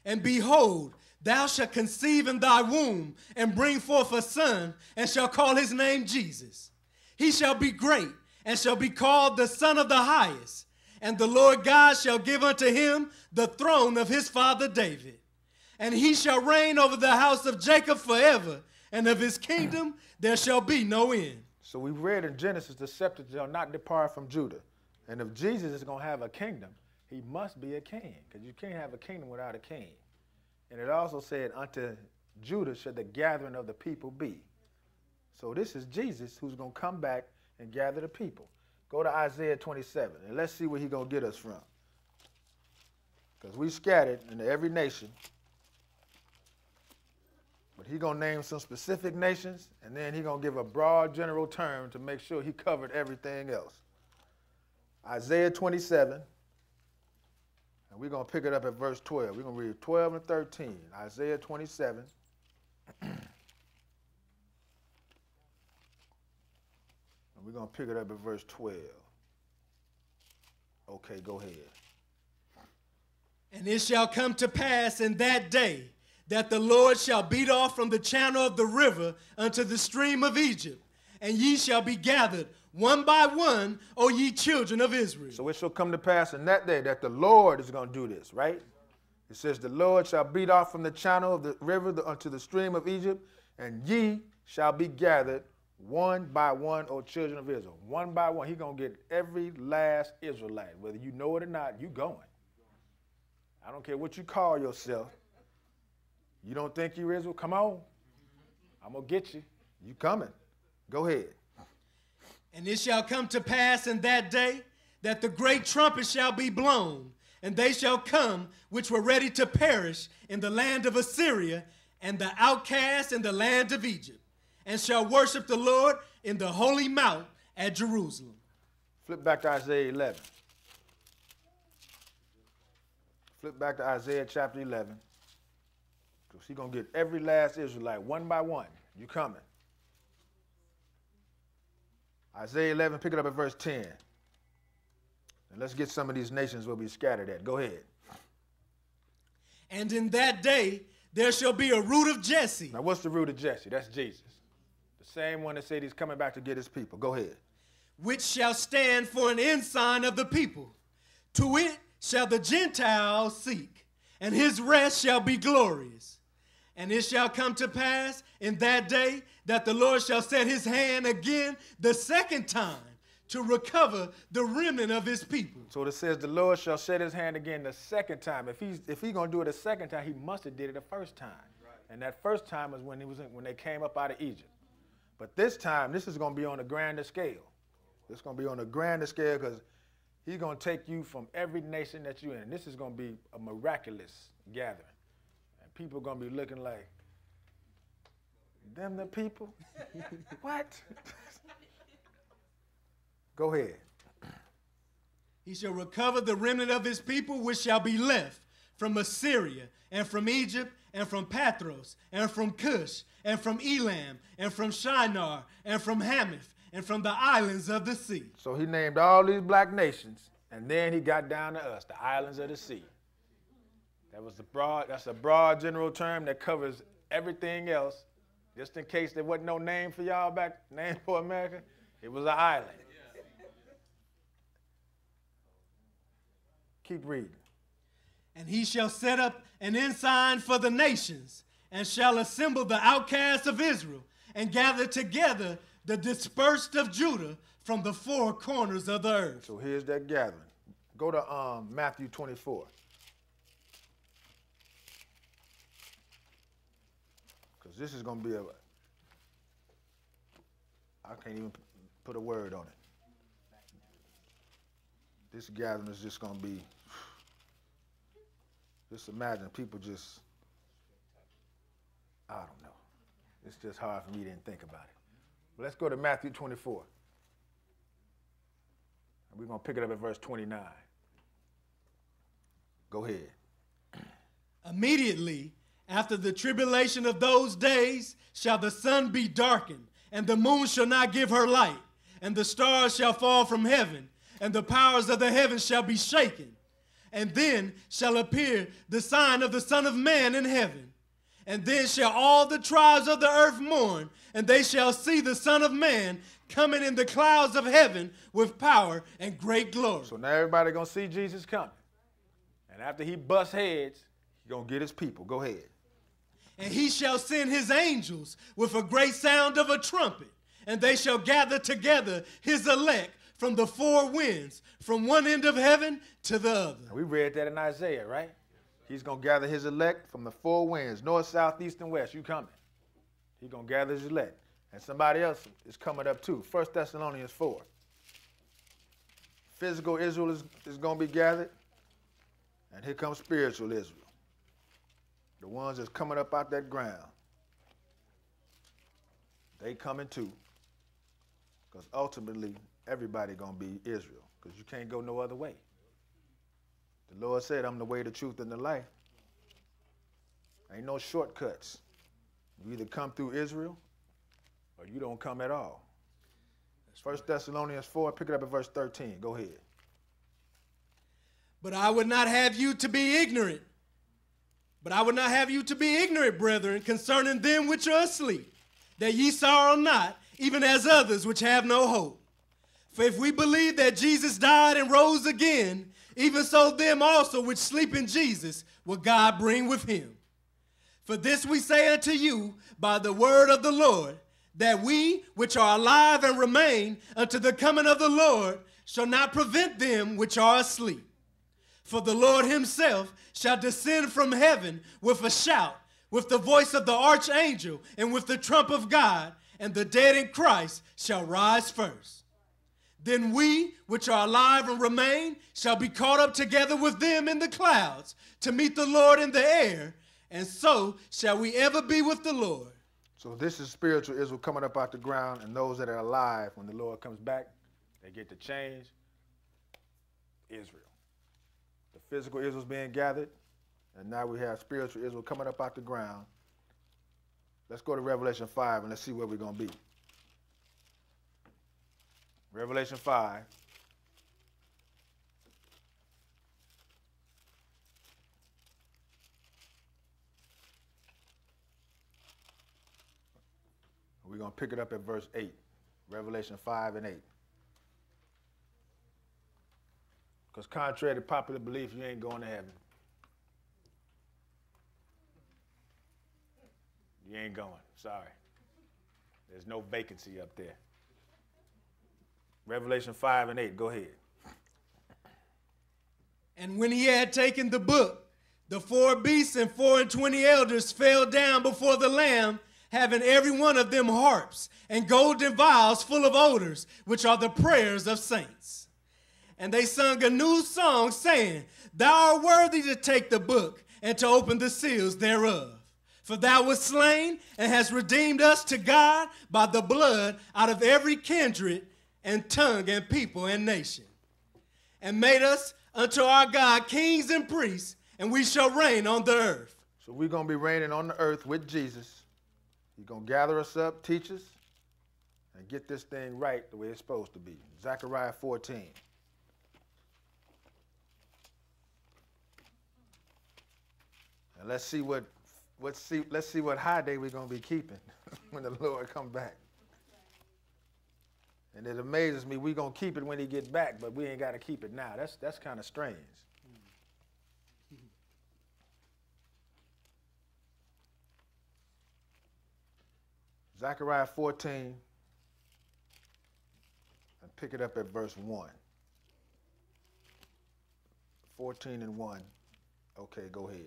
And behold, thou shalt conceive in thy womb and bring forth a son, and shall call his name Jesus. He shall be great, and shall be called the Son of the Highest. And the Lord God shall give unto him the throne of his father David. And he shall reign over the house of Jacob forever, and of his kingdom there shall be no end. So we read in Genesis, the scepter shall not depart from Judah. And if Jesus is going to have a kingdom, he must be a king, because you can't have a kingdom without a king. And it also said, Unto Judah should the gathering of the people be. So this is Jesus who's going to come back and gather the people. Go to Isaiah 27, and let's see where he's going to get us from. Because we scattered into every nation. But he's going to name some specific nations, and then he's going to give a broad general term to make sure he covered everything else. Isaiah 27, and we're going to pick it up at verse 12. We're going to read 12 and 13. Isaiah 27. We're going to pick it up at verse 12. Okay, go ahead. And it shall come to pass in that day that the Lord shall beat off from the channel of the river unto the stream of Egypt, and ye shall be gathered one by one, O ye children of Israel. So it shall come to pass in that day that the Lord is going to do this, right? It says, The Lord shall beat off from the channel of the river unto the stream of Egypt, and ye shall be gathered one by one, O children of Israel. One by one. He's going to get every last Israelite. Whether you know it or not, you going. I don't care what you call yourself. You don't think you're Israel? Come on. I'm going to get you. You coming. Go ahead. And it shall come to pass in that day that the great trumpet shall be blown, and they shall come which were ready to perish in the land of Assyria, and the outcast in the land of Egypt, and shall worship the Lord in the holy mount at Jerusalem. Flip back to Isaiah 11. Flip back to Isaiah chapter 11. Because he's going to get every last Israelite one by one. You coming. Isaiah 11, pick it up at verse 10. And let's get some of these nations where we scattered at. Go ahead. And in that day there shall be a root of Jesse. Now, what's the root of Jesse? That's Jesus. Same one that said he's coming back to get his people. Go ahead. Which shall stand for an ensign of the people. To it shall the Gentiles seek, and his rest shall be glorious. And it shall come to pass in that day that the Lord shall set his hand again the second time to recover the remnant of his people. So it says the Lord shall set his hand again the second time. If he's if he's gonna do it a second time, he must have did it the first time. Right. And that first time was when he was in, when they came up out of Egypt. But this time, this is gonna be on a grander scale. It's gonna be on a grander scale because he's gonna take you from every nation that you're in. This is gonna be a miraculous gathering. And people are gonna be looking like, them the people? what? Go ahead. He shall recover the remnant of his people which shall be left from Assyria and from Egypt and from Pathros and from Cush and from Elam and from Shinar and from Hamath and from the islands of the sea. So he named all these black nations, and then he got down to us, the islands of the sea. That was the broad, that's a broad general term that covers everything else. Just in case there wasn't no name for y'all back, name for America, it was an island. Keep reading. And he shall set up an ensign for the nations, and shall assemble the outcasts of Israel, and gather together the dispersed of Judah from the four corners of the earth. So here's that gathering. Go to um, Matthew 24. Because this is going to be a. I can't even put a word on it. this gathering is just going to be. Just imagine people just. I don't know. It's just hard for me to think about it. But let's go to Matthew 24. And we're going to pick it up at verse 29. Go ahead. Immediately after the tribulation of those days shall the sun be darkened, and the moon shall not give her light, and the stars shall fall from heaven, and the powers of the heavens shall be shaken. And then shall appear the sign of the Son of Man in heaven. And then shall all the tribes of the earth mourn, and they shall see the Son of Man coming in the clouds of heaven with power and great glory. So now everybody gonna see Jesus coming. And after he busts heads, he gonna get his people. Go ahead. And he shall send his angels with a great sound of a trumpet, and they shall gather together his elect from the four winds, from one end of heaven to the other. We read that in Isaiah, right? He's going to gather his elect from the four winds, north, south, east, and west. You coming. He's going to gather his elect. And somebody else is coming up too. First Thessalonians 4. Physical Israel is, is going to be gathered. And here comes spiritual Israel. The ones that's coming up out that ground. They coming too. Because ultimately, everybody going to be Israel. Because you can't go no other way. The Lord said, I'm the way, the truth, and the life. Ain't no shortcuts. You either come through Israel or you don't come at all. First Thessalonians 4, pick it up at verse 13. Go ahead. But I would not have you to be ignorant. But I would not have you to be ignorant, brethren, concerning them which are asleep, that ye sorrow not, even as others which have no hope. For if we believe that Jesus died and rose again, even so them also which sleep in Jesus will God bring with him. For this we say unto you by the word of the Lord, that we which are alive and remain unto the coming of the Lord shall not prevent them which are asleep. For the Lord himself shall descend from heaven with a shout, with the voice of the archangel, and with the trump of God, and the dead in Christ shall rise first. Then we, which are alive and remain, shall be caught up together with them in the clouds to meet the Lord in the air, and so shall we ever be with the Lord. So this is spiritual Israel coming up out the ground, and those that are alive when the Lord comes back, they get to change Israel. The physical Israel's being gathered, and now we have spiritual Israel coming up out the ground. Let's go to Revelation 5 and let's see where we're going to be. Revelation 5. We're going to pick it up at verse 8. Revelation 5 and 8. Because contrary to popular belief, you ain't going to heaven. You ain't going. Sorry. There's no vacancy up there. Revelation 5 and 8. Go ahead. And when he had taken the book, the four beasts and four and twenty elders fell down before the Lamb, having every one of them harps and golden vials full of odors, which are the prayers of saints. And they sung a new song, saying, Thou art worthy to take the book and to open the seals thereof. For thou wast slain and hast redeemed us to God by the blood out of every kindred and tongue and people and nation, and made us unto our God kings and priests, and we shall reign on the earth. So we're going to be reigning on the earth with Jesus. He's going to gather us up, teach us, and get this thing right the way it's supposed to be. Zechariah 14. And let's see what, let's see, let's see what high day we're going to be keeping when the Lord come back. And it amazes me, we're going to keep it when he gets back, but we ain't got to keep it now. That's, that's kind of strange. Zechariah 14, and pick it up at verse 1. 14 and 1. Okay, go ahead.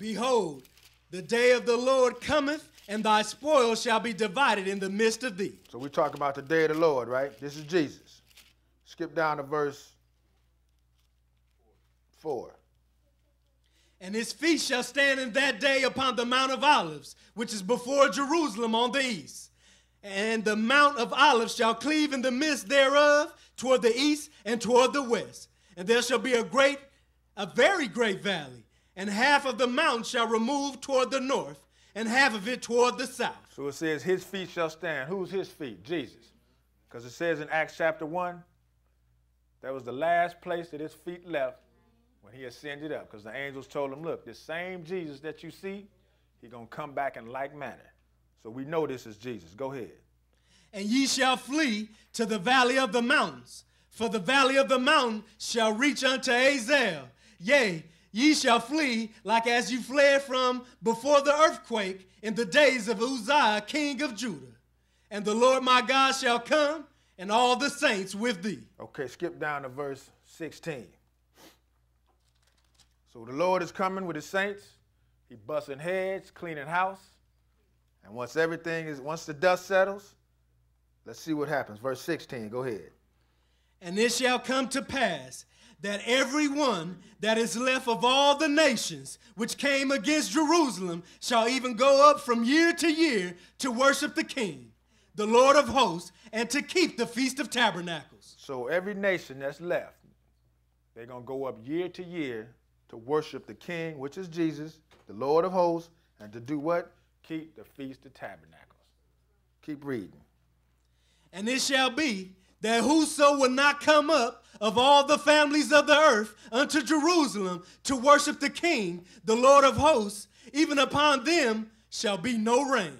Behold, The day of the Lord cometh, and thy spoil shall be divided in the midst of thee. So we talk about the day of the Lord, right? This is Jesus. Skip down to verse 4. And his feet shall stand in that day upon the Mount of Olives, which is before Jerusalem on the east. And the Mount of Olives shall cleave in the midst thereof toward the east and toward the west. And there shall be a great, a very great valley. And half of the mountain shall remove toward the north, and half of it toward the south. So it says, His feet shall stand. Who's his feet? Jesus. Because it says in Acts chapter 1, that was the last place that his feet left when he ascended up. Because the angels told him, Look, this same Jesus that you see, he's going to come back in like manner. So we know this is Jesus. Go ahead. And ye shall flee to the valley of the mountains, for the valley of the mountain shall reach unto Azel. Yea, ye shall flee like as you fled from before the earthquake in the days of Uzziah, king of Judah. And the Lord my God shall come, and all the saints with thee. Okay, skip down to verse 16. So the Lord is coming with his saints. He busting heads, cleaning house. And once everything is, once the dust settles, let's see what happens. Verse 16, go ahead. And it shall come to pass that every one that is left of all the nations which came against Jerusalem shall even go up from year to year to worship the King, the Lord of hosts, and to keep the Feast of Tabernacles. So every nation that's left, they're going to go up year to year to worship the King, which is Jesus, the Lord of hosts, and to do what? Keep the Feast of Tabernacles. Keep reading. And it shall be that whoso will not come up of all the families of the earth unto Jerusalem to worship the King, the Lord of hosts, even upon them shall be no rain.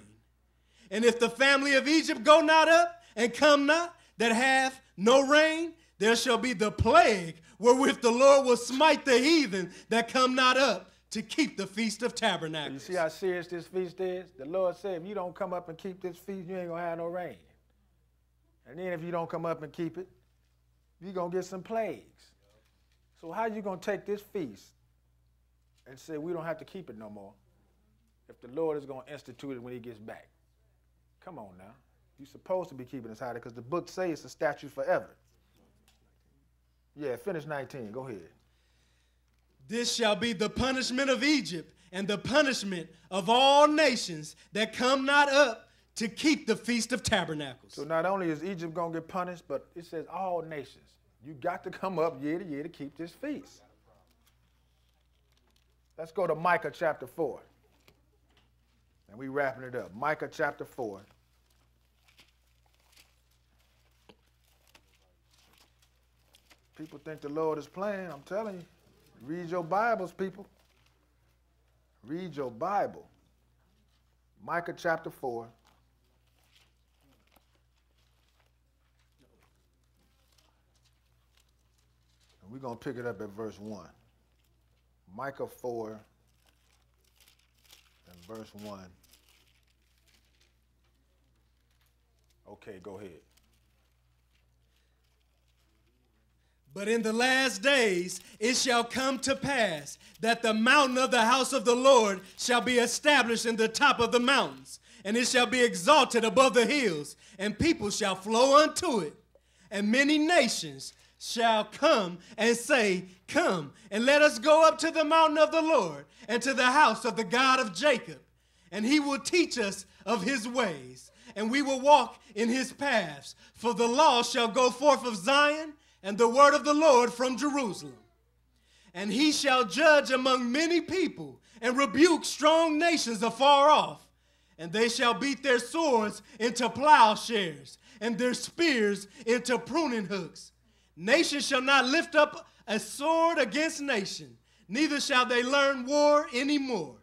And if the family of Egypt go not up and come not, that have no rain, there shall be the plague wherewith the Lord will smite the heathen that come not up to keep the feast of tabernacles. You see how serious this feast is? The Lord said, if you don't come up and keep this feast, you ain't gonna have no rain. And then if you don't come up and keep it, you're gonna get some plagues. So how are you gonna take this feast and say we don't have to keep it no more if the Lord is gonna institute it when he gets back? Come on now. You're supposed to be keeping this holiday because the book says it's a statute forever. Yeah, finish 19. Go ahead. This shall be the punishment of Egypt and the punishment of all nations that come not up to keep the Feast of Tabernacles. So not only is Egypt going to get punished, but it says all nations. You got to come up year to year to keep this feast. Let's go to Micah chapter 4. And we wrapping it up. Micah chapter 4. People think the Lord is playing. I'm telling you. Read your Bibles, people. Read your Bible. Micah chapter 4. And we're going to pick it up at verse 1. Micah 4 and verse 1. Okay, go ahead. But in the last days it shall come to pass that the mountain of the house of the Lord shall be established in the top of the mountains, and it shall be exalted above the hills, and people shall flow unto it. And many nations shall come and say, Come, and let us go up to the mountain of the Lord, and to the house of the God of Jacob. And he will teach us of his ways, and we will walk in his paths. For the law shall go forth of Zion and the word of the Lord from Jerusalem. And he shall judge among many people and rebuke strong nations afar off. And they shall beat their swords into plowshares and their spears into pruning hooks. Nation shall not lift up a sword against nation, neither shall they learn war anymore.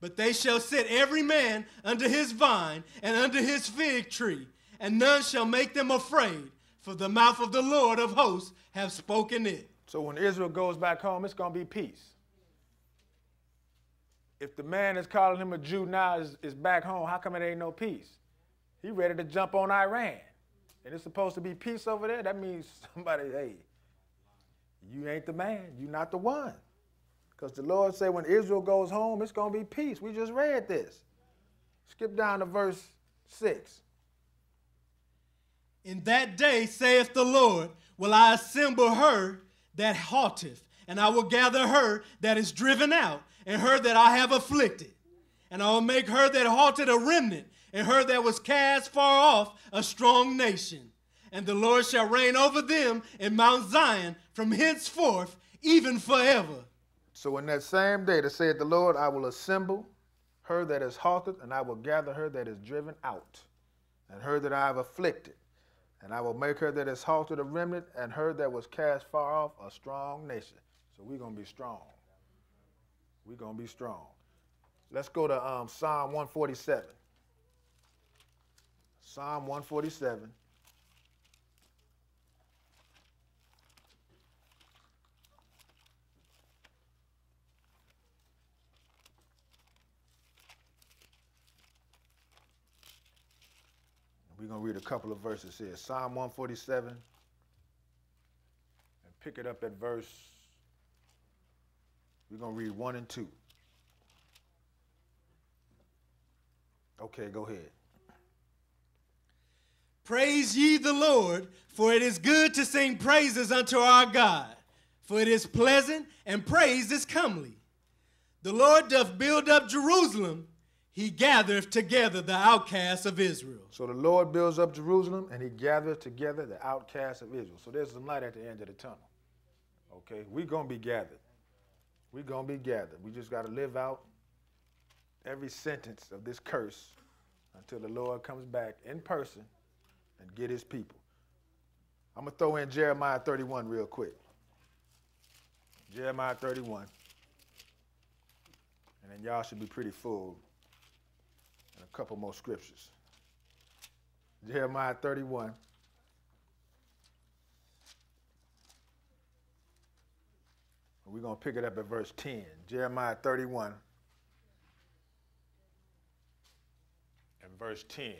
But they shall sit every man under his vine and under his fig tree, and none shall make them afraid for the mouth of the Lord of hosts have spoken it. So when Israel goes back home, it's going to be peace. If the man is calling him a Jew now is, is back home, how come it ain't no peace? He ready to jump on Iran. And it's supposed to be peace over there. That means somebody, hey, you ain't the man. You're not the one. Because the Lord said when Israel goes home, it's going to be peace. We just read this. Skip down to verse 6. In that day, saith the Lord, will I assemble her that halteth, and I will gather her that is driven out, and her that I have afflicted. And I will make her that halted a remnant, and her that was cast far off a strong nation. And the Lord shall reign over them in Mount Zion from henceforth, even forever. So in that same day, that said the Lord, I will assemble her that is halted, and I will gather her that is driven out, and her that I have afflicted. And I will make her that is halted a remnant, and her that was cast far off a strong nation. So we're going to be strong. We're going to be strong. Let's go to um, Psalm 147. Psalm 147. We're going to read a couple of verses here. Psalm 147. And pick it up at verse. We're going to read 1 and 2. Okay, go ahead. Praise ye the Lord, for it is good to sing praises unto our God, for it is pleasant, and praise is comely. The Lord doth build up Jerusalem, he gathereth together the outcasts of Israel. So the Lord builds up Jerusalem and he gathereth together the outcasts of Israel. So there's some light at the end of the tunnel. Okay, we're going to be gathered. We're going to be gathered. We just got to live out every sentence of this curse until the Lord comes back in person and get his people. I'm going to throw in Jeremiah 31 real quick. Jeremiah 31. And then y'all should be pretty full. And a couple more scriptures. Jeremiah 31. We're going to pick it up at verse 10. Jeremiah 31 and verse 10.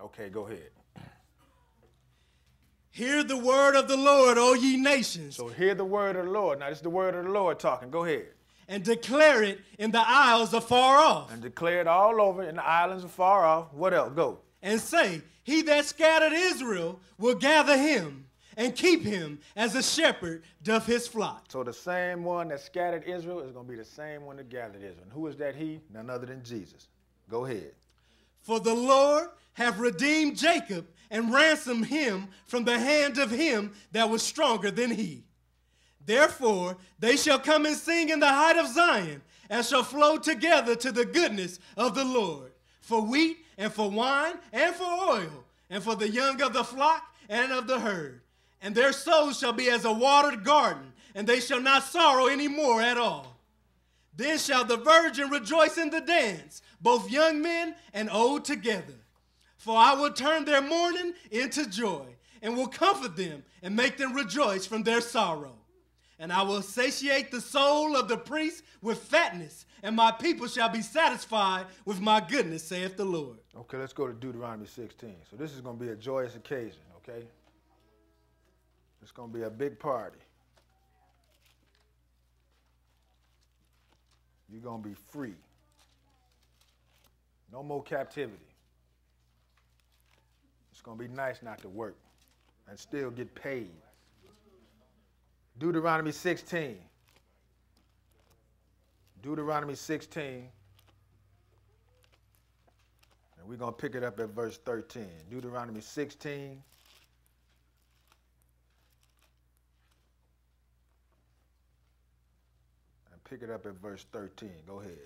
Okay, go ahead. Hear the word of the Lord, O ye nations. So hear the word of the Lord. Now, this is the word of the Lord talking. Go ahead. And declare it in the isles afar off. And declare it all over in the islands afar off. What else? Go. And say, He that scattered Israel will gather him and keep him as a shepherd doth his flock. So the same one that scattered Israel is going to be the same one that gathered Israel. And who is that he? None other than Jesus. Go ahead. For the Lord have redeemed Jacob and ransomed him from the hand of him that was stronger than he. Therefore, they shall come and sing in the height of Zion, and shall flow together to the goodness of the Lord, for wheat and for wine and for oil, and for the young of the flock and of the herd. And their souls shall be as a watered garden, and they shall not sorrow any more at all. Then shall the virgin rejoice in the dance, both young men and old together. For I will turn their mourning into joy, and will comfort them and make them rejoice from their sorrow. And I will satiate the soul of the priest with fatness, and my people shall be satisfied with my goodness, saith the Lord. Okay, let's go to Deuteronomy 16. So this is going to be a joyous occasion, okay? It's going to be a big party. You're going to be free. No more captivity. It's going to be nice not to work and still get paid. Deuteronomy 16. Deuteronomy 16. And we're going to pick it up at verse 13. Deuteronomy 16. And pick it up at verse 13. Go ahead.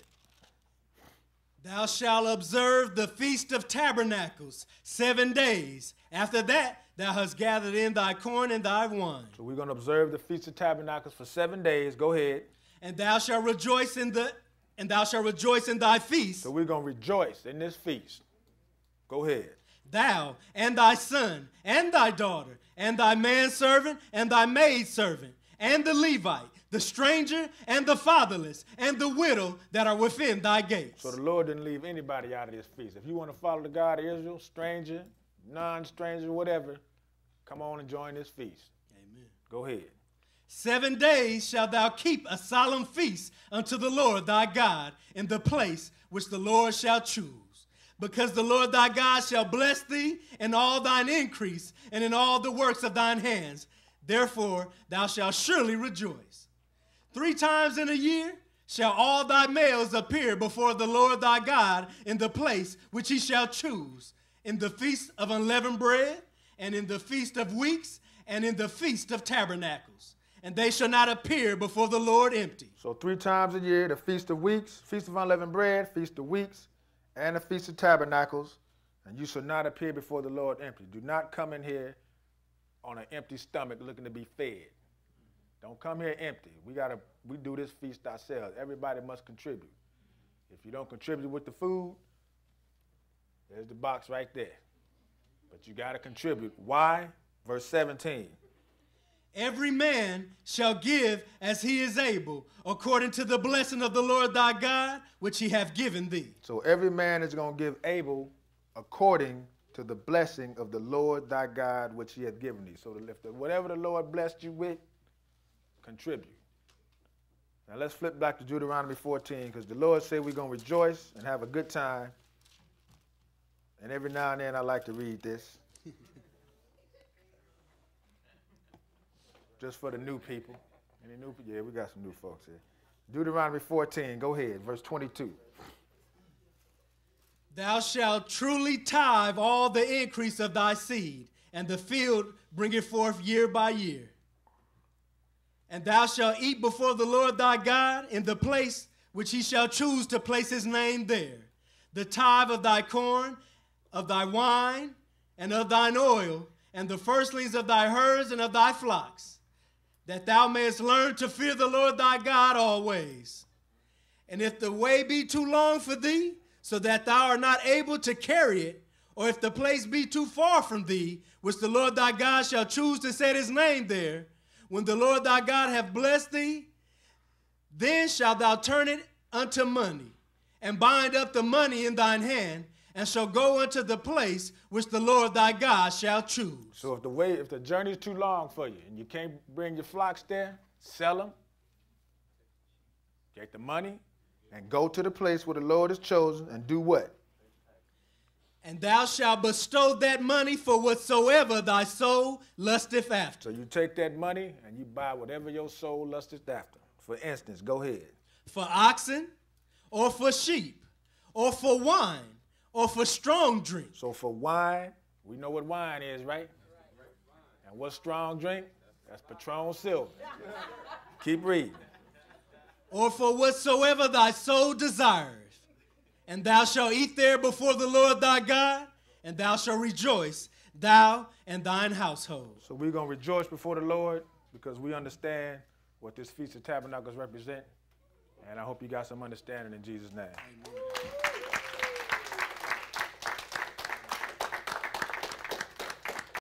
Thou shalt observe the feast of tabernacles seven days. After that, thou hast gathered in thy corn and thy wine. So we're going to observe the feast of tabernacles for seven days. Go ahead. And thou shalt rejoice in the and thou shalt rejoice in thy feast. So we're going to rejoice in this feast. Go ahead. Thou and thy son and thy daughter and thy manservant and thy maidservant and the Levite, the stranger and the fatherless and the widow that are within thy gates. So the Lord didn't leave anybody out of this feast. If you want to follow the God of Israel, stranger, non stranger, whatever, come on and join this feast. Amen. Go ahead. Seven days shalt thou keep a solemn feast unto the Lord thy God in the place which the Lord shall choose. Because the Lord thy God shall bless thee in all thine increase and in all the works of thine hands. Therefore thou shalt surely rejoice. Three times in a year shall all thy males appear before the Lord thy God in the place which he shall choose, in the feast of unleavened bread, and in the feast of weeks, and in the feast of tabernacles. And they shall not appear before the Lord empty. So three times a year, the Feast of Weeks, Feast of Unleavened Bread, Feast of Weeks, and the Feast of Tabernacles. And you shall not appear before the Lord empty. Do not come in here on an empty stomach looking to be fed. Don't come here empty. We gotta we do this feast ourselves. Everybody must contribute. If you don't contribute with the food, there's the box right there. But you gotta contribute. Why? Verse 17. Every man shall give as he is able, according to the blessing of the Lord thy God, which he hath given thee. So every man is going to give able according to the blessing of the Lord thy God, which he hath given thee. So if the, whatever the Lord blessed you with, contribute. Now let's flip back to Deuteronomy 14, because the Lord said we're going to rejoice and have a good time. And every now and then I like to read this. Just for the new people. Any new people? Yeah, we got some new folks here. Deuteronomy 14, go ahead, verse 22. Thou shalt truly tithe all the increase of thy seed, and the field bring it forth year by year. And thou shalt eat before the Lord thy God in the place which he shall choose to place his name there. The tithe of thy corn, of thy wine, and of thine oil, and the firstlings of thy herds and of thy flocks, that thou mayest learn to fear the Lord thy God always. And if the way be too long for thee, so that thou art not able to carry it, or if the place be too far from thee, which the Lord thy God shall choose to set his name there, when the Lord thy God hath blessed thee, then shalt thou turn it unto money, and bind up the money in thine hand, and shall go unto the place which the Lord thy God shall choose. So if the way, if the journey is too long for you and you can't bring your flocks there, sell them, get the money, and go to the place where the Lord has chosen and do what? And thou shalt bestow that money for whatsoever thy soul lusteth after. So you take that money and you buy whatever your soul lusteth after. For instance, go ahead. For oxen, or for sheep, or for wine, or for strong drink. So for wine, we know what wine is, right? And what strong drink? That's Patron Silver. Keep reading. or for whatsoever thy soul desireth. And thou shalt eat there before the Lord thy God, and thou shalt rejoice, thou and thine household. So we're going to rejoice before the Lord because we understand what this Feast of Tabernacles represent. And I hope you got some understanding in Jesus' name. Amen.